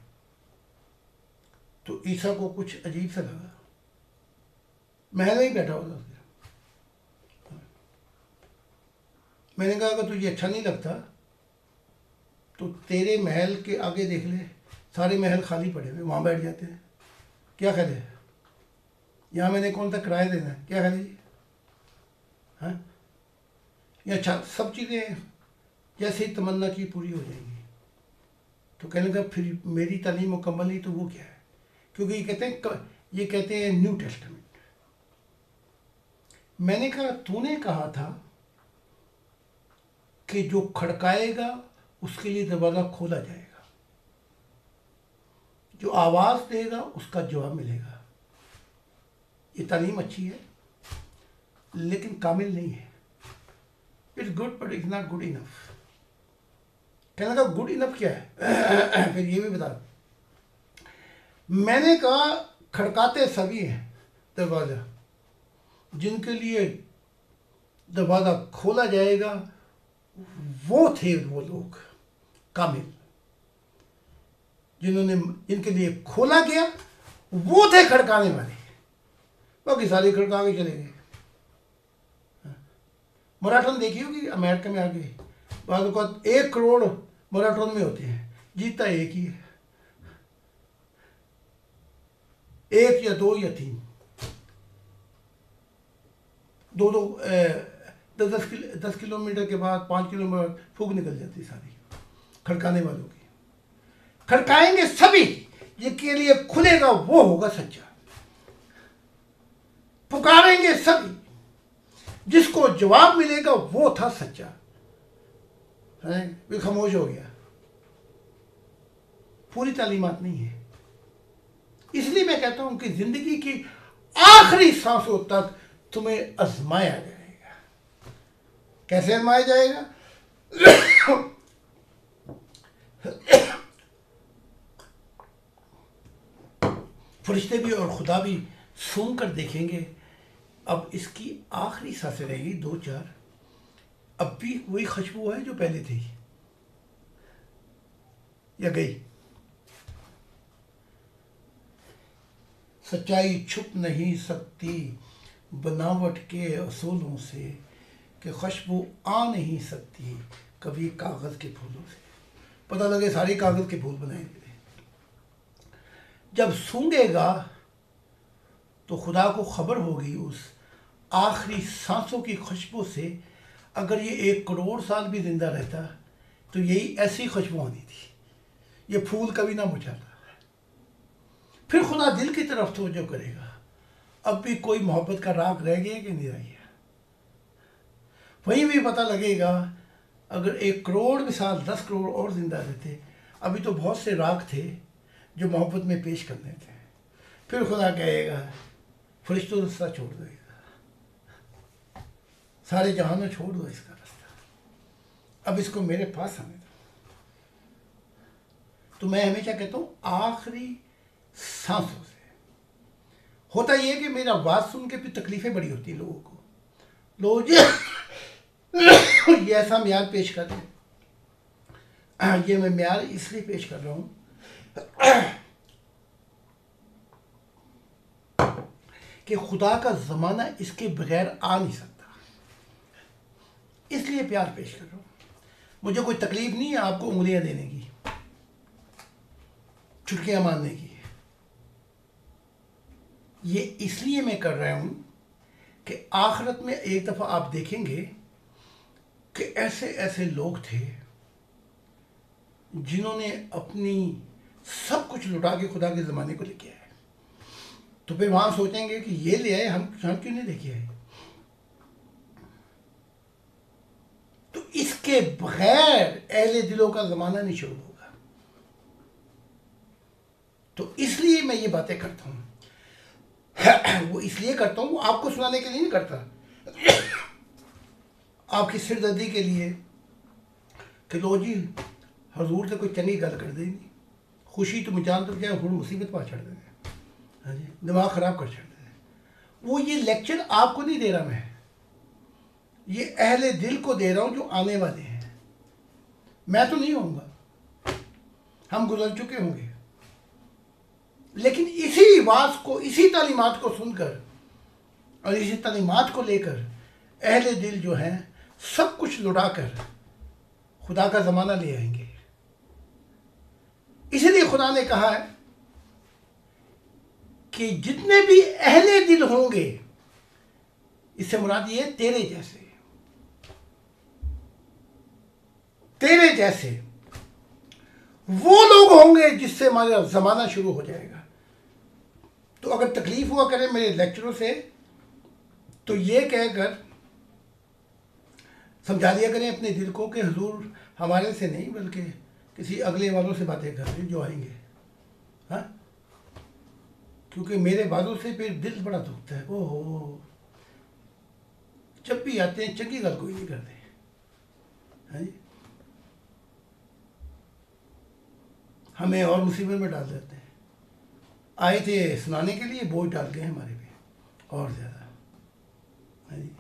तो ईसा को कुछ अजीब सा लगा। महल में ही बैठा हुआ था मैंने कहा, अगर तुझे अच्छा नहीं लगता तो तेरे महल के आगे देख ले। सारे महल खाली पड़े हुए, वहाँ बैठ जाते हैं। क्या ख्याल है? यहाँ मैंने कौन सा किराया देना है? क्या ख्याल है जी? हाँ? अच्छा सब चीज़ें जैसे ही तमन्ना की पूरी हो जाएँगी। तो कहने लगा, फिर मेरी तालीम मुकम्मल नहीं तो वो क्या है? क्योंकि ये कहते हैं ये कहते हैं न्यू टेस्टमेंट। मैंने कहा, तूने कहा था कि जो खड़काएगा, उसके लिए दरवाज़ा खोला जाएगा। जो आवाज़ देगा, उसका जवाब मिलेगा। ये तालीम अच्छी है, लेकिन कामिल नहीं है। It's good but it's not good enough कहने का गुड, इनफ क्या है? फिर ये भी बता मैंने कहा, खड़काते सभी हैं दरवाज़ा। जिनके लिए दरवाज़ा खोला जाएगा, वो थे वो लोग, कामिल। जिन्होंने जिनके लिए खोला गया, वो थे खड़काने वाले। बाकी सारे खड़का के चले गए। मराठन देखी होगी, अमेरिका में आगे बाद एक करोड़ मराठन में होते. हैं जीतता एक ही. है एक या दो या तीन. दो दो ए, दस दस किलो दस किलोमीटर के बाद पाँच किलोमीटर फूक निकल जाती सारी खड़काने वालों की। खड़काएँगे सभी जिनके लिए खुलेगा वो होगा सच्चा। पुकारेंगे सभी जिसको जवाब मिलेगा वो था सच्चा। है? खामोश हो गया। पूरी तालीमत नहीं है। इसलिए मैं कहता हूँ कि ज़िंदगी की आखिरी सांसों तक तुम्हें आजमाया जाएगा। कैसे आजमाया जाएगा? फरिश्ते भी और खुदा भी सुन कर देखेंगे। अब इसकी आखिरी साँसें रहेगी दो चार। अब भी वही खुशबू है जो पहले थी। या गई। सच्चाई छुप नहीं सकती बनावट के असूलों से कि खुशबू आ नहीं सकती कभी कागज़ के फूलों से। पता लगे सारे कागज़ के फूल बनाए गए जब सूंघेगा तो खुदा को खबर होगी उस आखिरी सांसों की खुशबू से अगर ये एक करोड़ साल भी ज़िंदा रहता तो यही ऐसी खुशबू आनी थी। ये फूल कभी ना मुझाता फिर खुदा दिल की तरफ़ तोजो करेगा, अब भी कोई मोहब्बत का राग रह गया कि नहीं रह गया? वहीं भी पता लगेगा, अगर एक करोड़ मिसाल, दस करोड़ और ज़िंदा रहते, अभी तो बहुत से राग थे जो मोहब्बत में पेश करने थे। फिर खुदा कहेगा, फरिश्तों रास्ता छोड़ देगा सारे जहाँ में छोड़ दो इसका रास्ता। अब इसको मेरे पास आने दो। तो मैं हमेशा कहता हूँ, आखिरी सांसों से। होता ये कि मेरा आवाज़ सुन के फिर तकलीफ़ें बड़ी होती लोगों को। लोग ये ऐसा म्यार पेश कर रहे हैं। ये मैं म्यार इसलिए पेश कर रहा हूँ, कि खुदा का ज़माना इसके बगैर आ नहीं सकता। इसलिए प्यार पेश कर रहा हूँ। मुझे कोई तकलीफ़ नहीं है आपको उंगलियाँ देने की छुटकियाँ मारने की। ये इसलिए मैं कर रहा हूँ कि आखिरत में एक दफ़ा आप देखेंगे कि ऐसे ऐसे लोग थे जिन्होंने अपनी सब कुछ लुटा के खुदा के ज़माने को लेके आए। तो फिर वहाँ सोचेंगे कि ये ले आए, हम हम क्यों नहीं लेके आए तो इसके बगैर अहले दिलों का ज़माना नहीं शुरू होगा। तो इसलिए मैं ये बातें करता हूँ। वो इसलिए करता हूँ आपको सुनाने के लिए नहीं करता। आपकी सिरदर्दी के लिए कि लो जी, हजूर से कोई चंगी गल कर देगी खुशी तो जान तो क्या हूँ मुसीबत पा छड़ देंगे हाँ दिमाग ख़राब कर छड़ वो ये लेक्चर आपको नहीं दे रहा मैं। ये अहले दिल को दे रहा हूँ जो आने वाले हैं। मैं तो नहीं होऊँगा हम गुजर चुके होंगे। लेकिन इसी आवाज़ को, इसी तालीमात को सुनकर और इसी तालीमात को लेकर अहले दिल जो हैं, सब कुछ लुटाकर खुदा का ज़माना ले आएँगे। इसलिए खुदा ने कहा है कि जितने भी अहले दिल होंगे, इससे मुराद ये तेरे जैसे। तेरे जैसे वो लोग होंगे जिससे हमारा ज़माना शुरू हो जाएगा। तो अगर तकलीफ़ हुआ करे मेरे लेक्चरों से तो ये कहकर समझा दिया करें अपने दिल को कि हजूर हमारे से नहीं, बल्कि किसी अगले वालों से बातें कर रहे जो आएँगे। हाँ? क्योंकि मेरे वालों से फिर दिल बड़ा दुखता है। ओहो। जब भी आते हैं, चंगी गल कोई नहीं करते। हाँ जी? हमें और मुसीबत में डाल देते हैं। आए थे सुनाने के लिए, बोझ डाल गए हमारे पे, और ज़्यादा। हाँ जी।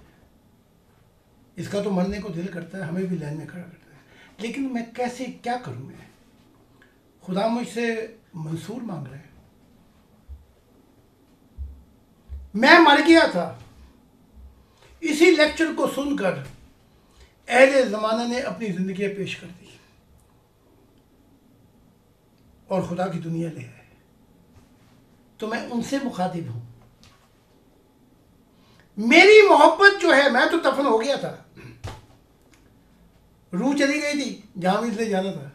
इसका तो मरने को दिल करता है, हमें भी लाइन में खड़ा करता है। लेकिन मैं कैसे, क्या करूँ मैं? खुदा मुझसे मंसूर मांग रहे हैं। मैं मर गया था। इसी लेक्चर को सुनकर, अहले ज़माना ने अपनी ज़िंदगी पेश कर दी। और खुदा की दुनिया ले आए। तो मैं उनसे मुखातिब हूँ। मेरी मोहब्बत जो है, मैं तो दफन हो गया था। रूह चली गई थी, जहाँ भी इसलिए जाना था।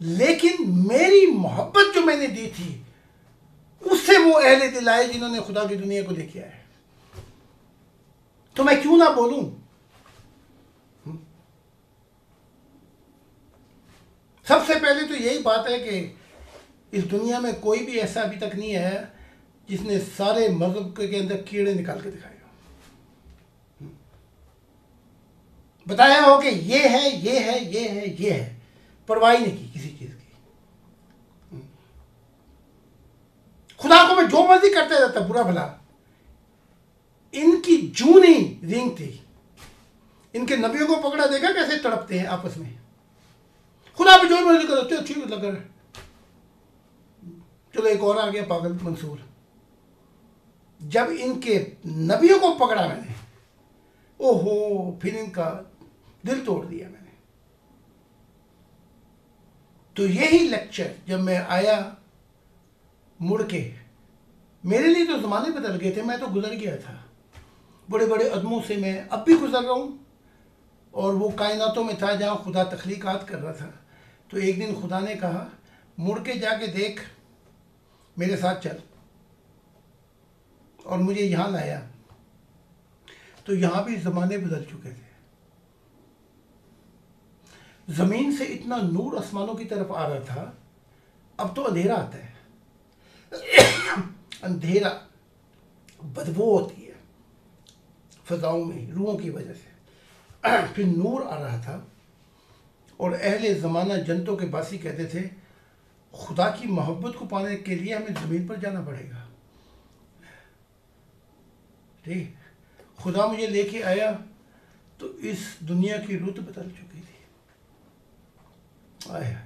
लेकिन मेरी मोहब्बत जो मैंने दी थी, उससे वो अहले दिल आए जिन्होंने खुदा की दुनिया को देखा है तो मैं क्यों ना बोलूँ? सबसे पहले तो यही बात है कि इस दुनिया में कोई भी ऐसा अभी तक नहीं है जिसने सारे मज़हब के अंदर कीड़े निकाल के दिखाए बताया हो कि ये है ये है ये है ये है। परवाही नहीं की किसी चीज़ की। खुदा को मैं जो मर्ज़ी करते रहता, बुरा भला। इनकी जूनी रिंग थी इनके नबियों को पकड़ा, देखा कैसे तड़पते हैं आपस में? खुदा पे जो मर्ज़ी करो ठीक लग रहा है। चलो, एक और आ गया, पागल मंसूर। जब इनके नबियों को पकड़ा मैंने, ओहो, फिर इनका दिल तोड़ दिया मैंने। तो यही लेक्चर जब मैं आया, मुड़ के, मेरे लिए तो ज़माने बदल गए थे, मैं तो गुजर गया था। बड़े बड़े अदमों से मैं अब भी गुजर रहा हूँ, और वो कायनातों में था जहाँ खुदा तख्लीक़ात कर रहा था। तो एक दिन खुदा ने कहा, मुड़ के जाके देख, मेरे साथ चल। और मुझे यहाँ लाया। तो यहाँ भी ज़माने बदल चुके थे। ज़मीन से इतना नूर आसमानों की तरफ़ आ रहा था, अब तो अंधेरा आता है। अंधेरा बदबू होती है, फजाओं में, रूहों की वजह से। फिर नूर आ रहा था। और अहले ज़माना जनतों के बासी कहते थे, खुदा की मोहब्बत को पाने के लिए हमें ज़मीन पर जाना पड़ेगा। ठीक खुदा मुझे लेके आया तो इस दुनिया की रुत बदल चुकी थी। आए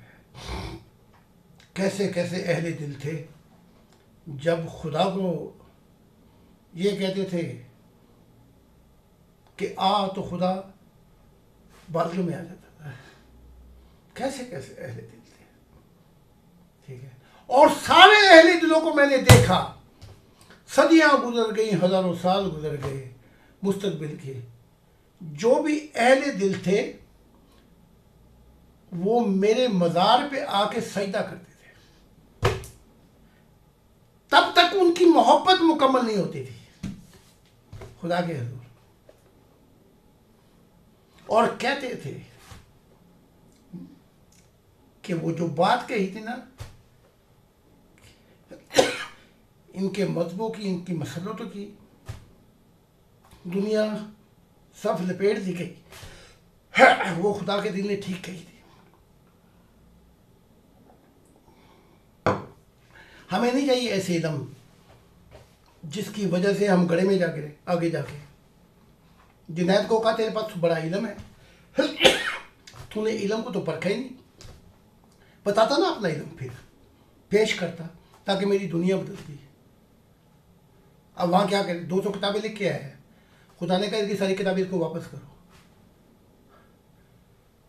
कैसे कैसे अहले दिल थे? जब खुदा को ये कहते थे कि आ तो खुदा बादलों में आ जाता। कैसे कैसे अहले दिल थे? ठीक है। और सारे अहले दिलों को मैंने देखा। सदियाँ गुजर गई, हज़ारों साल गुजर गए मुस्तकबिल के। जो भी अहले दिल थे, वो मेरे मज़ार पे आके सजदा करते थे। तब तक उनकी मोहब्बत मुकम्मल नहीं होती थी। खुदा के हजूर। और कहते थे कि वो जो बात कही थी ना, इनके मजबों की, इनकी मसलतों की, दुनिया सब लपेट दी गई। वो खुदा के दिल ने ठीक कही थी। हमें नहीं चाहिए ऐसे इलम जिसकी वजह से हम गड़े में जा गिरे आगे जाके। जुनैद को कहा, तेरे पास बड़ा इलम है। तूने इलम को तो परखा ही नहीं। बताता ना अपना इलम फिर, पेश करता, ताकि मेरी दुनिया बदलती अब वहाँ क्या करें? दो सौ किताबें लिख के आया है। खुदा ने कहा, इनकी सारी किताबें इसको वापस करो।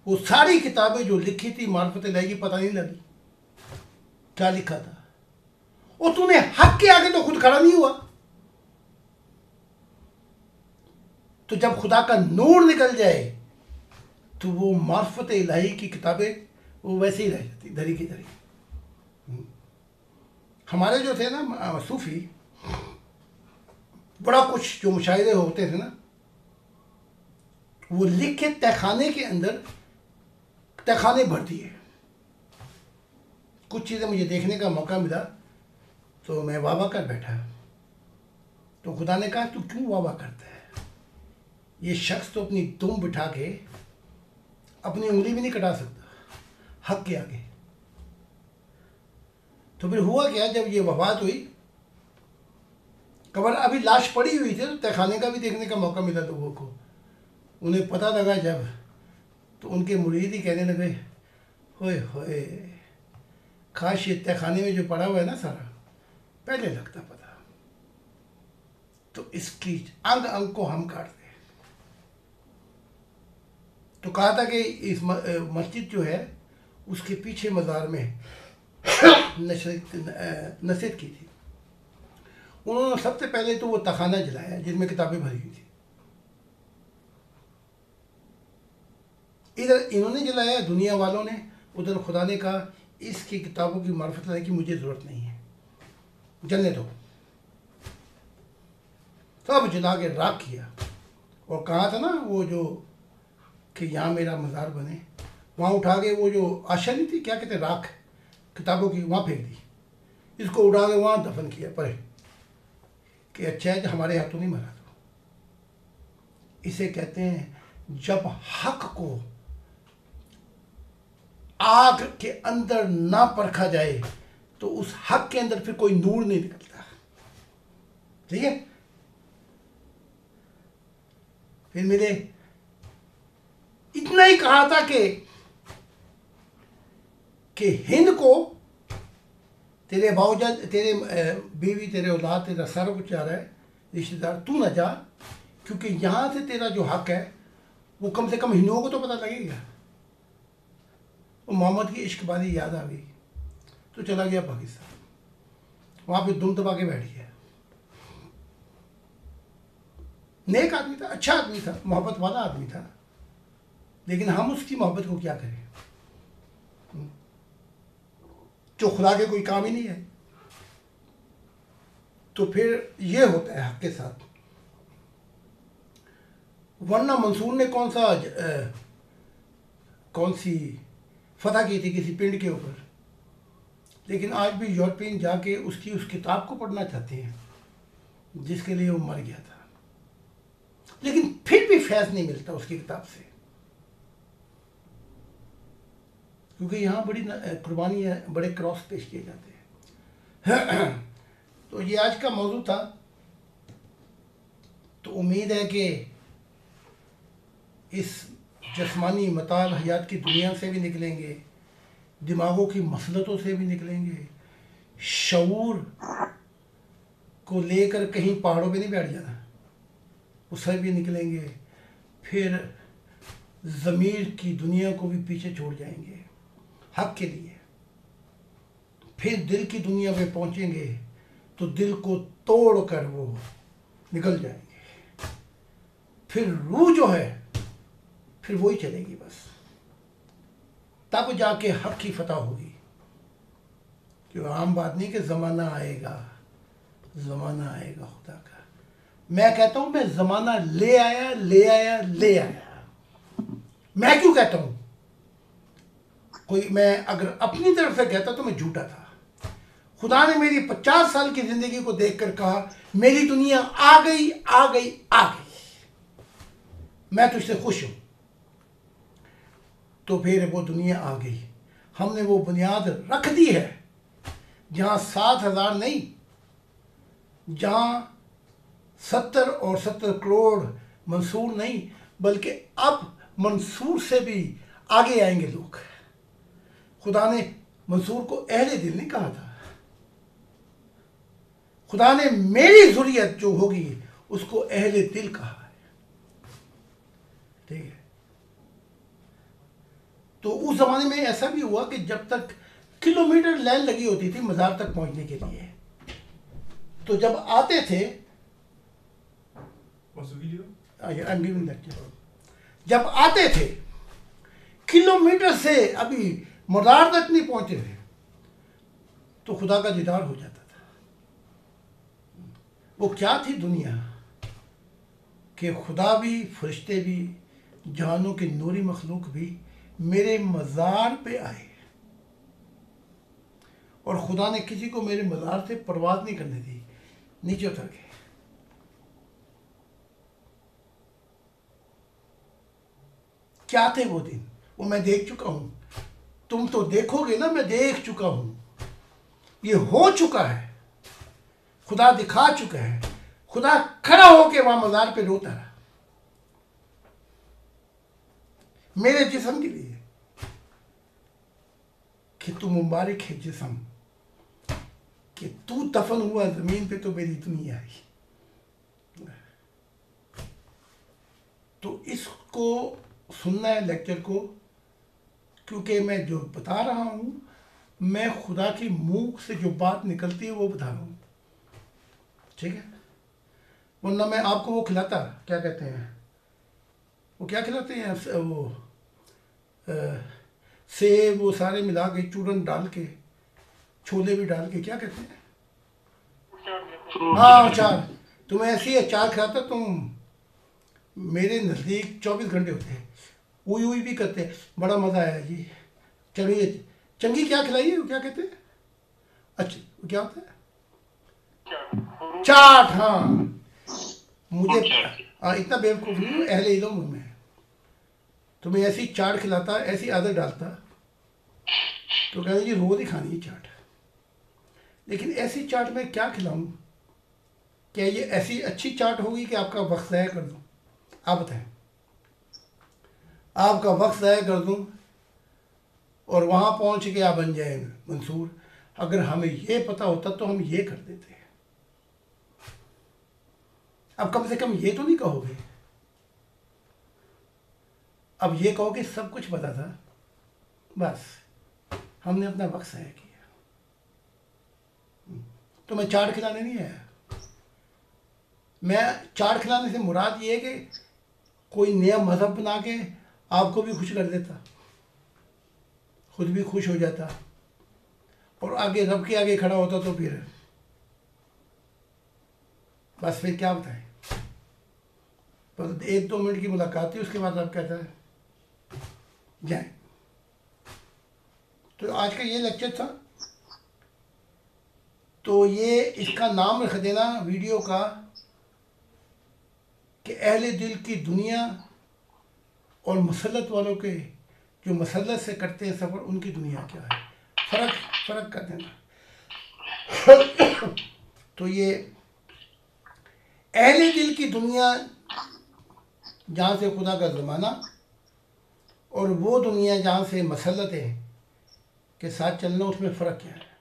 वो सारी किताबें जो लिखी थी, मार्फत लाएगी पता नहीं लगी। क्या लिखा था? और तूने हक के आगे तो खुद खड़ा नहीं हुआ। तो जब खुदा का नूर निकल जाए तो वो मार्फत इलाही की किताबें वो वैसे ही रह जाती धरी की धरी हमारे जो थे ना सूफी, बड़ा कुछ जो मुशाहरे होते थे ना, वो लिख के तहखाने के अंदर, तहखाने भर दिए कुछ चीज़ें मुझे देखने का मौका मिला तो मैं वाबा कर बैठा। तो खुदा ने कहा, तू क्यों वाबा करता है? ये शख्स तो अपनी दुम बिठा के अपनी उंगली भी नहीं कटा सकता। हक के आगे। तो फिर हुआ क्या, जब ये वफात हुई कबर अभी लाश पड़ी हुई थी तो तहखाने का भी देखने का मौका मिला लोगों को। उन्हें पता लगा जब तो उनके मुरीद ही कहने लगे होए होए खास ये तहखाने में जो पड़ा हुआ है ना सारा, पहले लगता पता। तो इसकी अंग अंग को हम काट दें तो कहा था कि इस मस्जिद जो है उसके पीछे मज़ार में नसीहत की थी। उन्होंने सबसे पहले तो वो तखाना जलाया जिसमें किताबें भरी हुई थी। इधर इन्होंने जलाया, दुनिया वालों ने। उधर खुदा ने कहा, इसकी किताबों की मार्फत लाने की मुझे ज़रूरत नहीं है। जलने दो। सब जला के राख किया। और कहा था ना, वो जो कि यहाँ मेरा मज़ार बने। वहाँ उठा के वो जो आशा नहीं थी, क्या कहते राख किताबों की वहाँ फेंक दी। इसको उठा के वहाँ दफन किया परे कि अच्छा है कि हमारे हाथों नहीं मरा तो। इसे कहते हैं, जब हक को आग के अंदर ना परखा जाए तो उस हक के अंदर फिर कोई नूर नहीं निकलता। ठीक है? फिर मेरे, इतना ही कहा था कि कि हिंद को तेरे बावजूद, तेरे बीवी, तेरे औलाद, तेरा सारा कुछ जा रहा है, रिश्तेदार, तू ना जा, क्योंकि यहाँ से तेरा जो हक है, वो कम से कम हिंदुओं को तो पता लगेगा। वो मोहम्मद की इश्कबाजी याद आ गई तो चला गया पाकिस्तान। वहाँ पे दुम दबा के बैठ गया। नेक आदमी था अच्छा आदमी था मोहब्बत वाला आदमी था। लेकिन हम उसकी मोहब्बत को क्या करें? जो खुदा के कोई काम ही नहीं है। तो फिर ये होता है हक के साथ। वरना मंसूर ने कौन सा ज, आ, कौन सी फतह की थी किसी पिंड के ऊपर? लेकिन आज भी यूरोपियन जाके उसकी उस किताब को पढ़ना चाहते हैं जिसके लिए वो मर गया था। लेकिन फिर भी फैज नहीं मिलता उसकी किताब से। क्योंकि यहाँ बड़ी कुर्बानी है, बड़े क्रॉस पेश किए जाते हैं। तो ये आज का मौजू था। तो उम्मीद है कि इस जस्मानी मताल हयात की दुनिया से भी निकलेंगे, दिमागों की मसलतों से भी निकलेंगे। शूर को लेकर कहीं पहाड़ों पे नहीं बैठ जाना। उससे भी निकलेंगे। फिर ज़मीर की दुनिया को भी पीछे छोड़ जाएँगे। हक के लिए। फिर दिल की दुनिया में पहुँचेंगे तो दिल को तोड़ कर वो निकल जाएँगे। फिर रूह जो है, फिर वही चलेगी बस। तब जाके हक की फतह होगी। क्यों आम बात नहीं कि ज़माना आएगा ज़माना आएगा खुदा का। मैं कहता हूँ, मैं ज़माना ले आया ले आया ले आया। मैं क्यों कहता हूँ? कोई मैं अगर अपनी तरफ़ से कहता तो मैं झूठा था। खुदा ने मेरी पचास साल की ज़िंदगी को देखकर कहा, मेरी दुनिया आ गई आ गई आ गई। मैं तुझसे खुश हूँ। तो फिर वो दुनिया आ गई। हमने वो बुनियाद रख दी है, जहाँ सात हज़ार नहीं, जहाँ सत्तर और सत्तर करोड़ मंसूर नहीं, बल्कि अब मंसूर से भी आगे आएँगे लोग। खुदा ने मंसूर को अहले दिल नहीं कहा था। खुदा ने मेरी जुरियत जो होगी उसको अहले दिल कहा है। ठीक है? तो उस जमाने में ऐसा भी हुआ कि जब तक किलोमीटर लाइन लगी होती थी मज़ार तक पहुँचने के लिए तो जब आते थे. जब आते थे किलोमीटर से अभी मदार तक नहीं पहुँचे थे तो खुदा का दीदार हो जाता था। वो क्या थी दुनिया? कि खुदा भी, फरिश्ते भी जानों के नूरी मखलूक भी मेरे मज़ार पे आए। और खुदा ने किसी को मेरे मज़ार से परवाज नहीं करने दी, नीचे उतर गए। क्या थे वो दिन? वो मैं देख चुका हूँ। तुम तो देखोगे ना, मैं देख चुका हूँ। ये हो चुका है। खुदा दिखा चुका है। खुदा खड़ा होके वहाँ मजार पे रोता रहा। मेरे जिसम के लिए कि तू मुबारक है जिसम, कि तू दफन हुआ ज़मीन पे तो मेरी दुनिया आई। तो इसको सुनना है, लेक्चर को क्योंकि मैं जो बता रहा हूँ, मैं खुदा की मुँह से जो बात निकलती है, वो बता रहा हूँ। ठीक है? वरना मैं आपको वो खिलाता, क्या कहते हैं? वो क्या खिलाते हैं? वो सेब, वो सारे मिला के, चूरन डाल के, छोले भी डाल के, क्या कहते हैं? हाँ अचार। तुम्हें ऐसी अचार खिलाता, तुम मेरे नज़दीक चौबीस घंटे होते हैं। उई उई भी करते हैं। बड़ा मज़ा आया जी। चलिए चंगी क्या खिलाइए क्या कहते हैं? अच्छा क्या होता है? चाट हाँ। मुझे हाँ। इतना बेवकूफ़ नहीं हूँ अहले इलम में तुम्हें ऐसी चाट खिलाता ऐसी आदत डालता तो कहते जी रोज़ ही खानी है चाट। लेकिन ऐसी चाट में क्या खिलाऊं? क्या ये ऐसी अच्छी चाट होगी कि आपका वक्त ज़ाया कर दूँ? आप बताएँ। आपका वक्त ज़ाय कर दूँ और वहाँ पहुँच के आप बन जाए मंसूर। अगर हमें ये पता होता तो हम ये कर देते। अब कम से कम ये तो नहीं कहोगे। अब ये कहोगे सब कुछ पता था। बस, हमने अपना वक्त ज़ाया किया। तो मैं चाट खिलाने नहीं आया। मैं चाट खिलाने से मुराद ये है कि कोई नया मज़हब बना के आपको भी खुश कर देता। खुद भी खुश हो जाता। और आगे रब के आगे खड़ा होता तो फिर बस फिर क्या बताएँ बस एक दो मिनट की मुलाकात थी उसके बाद आप कहता है, जाए। तो आज का ये लेक्चर था। तो ये इसका नाम रख देना वीडियो का कि अहले दिल की दुनिया और मसलत वालों के जो मसलत से करते हैं सफ़र, उनकी दुनिया क्या है? फ़र्क फ़र्क कर देना। तो ये अहले दिल की दुनिया जहाँ से खुदा का ज़माना और वो दुनिया जहाँ से मसलतें के साथ चलना, उसमें फ़र्क क्या है?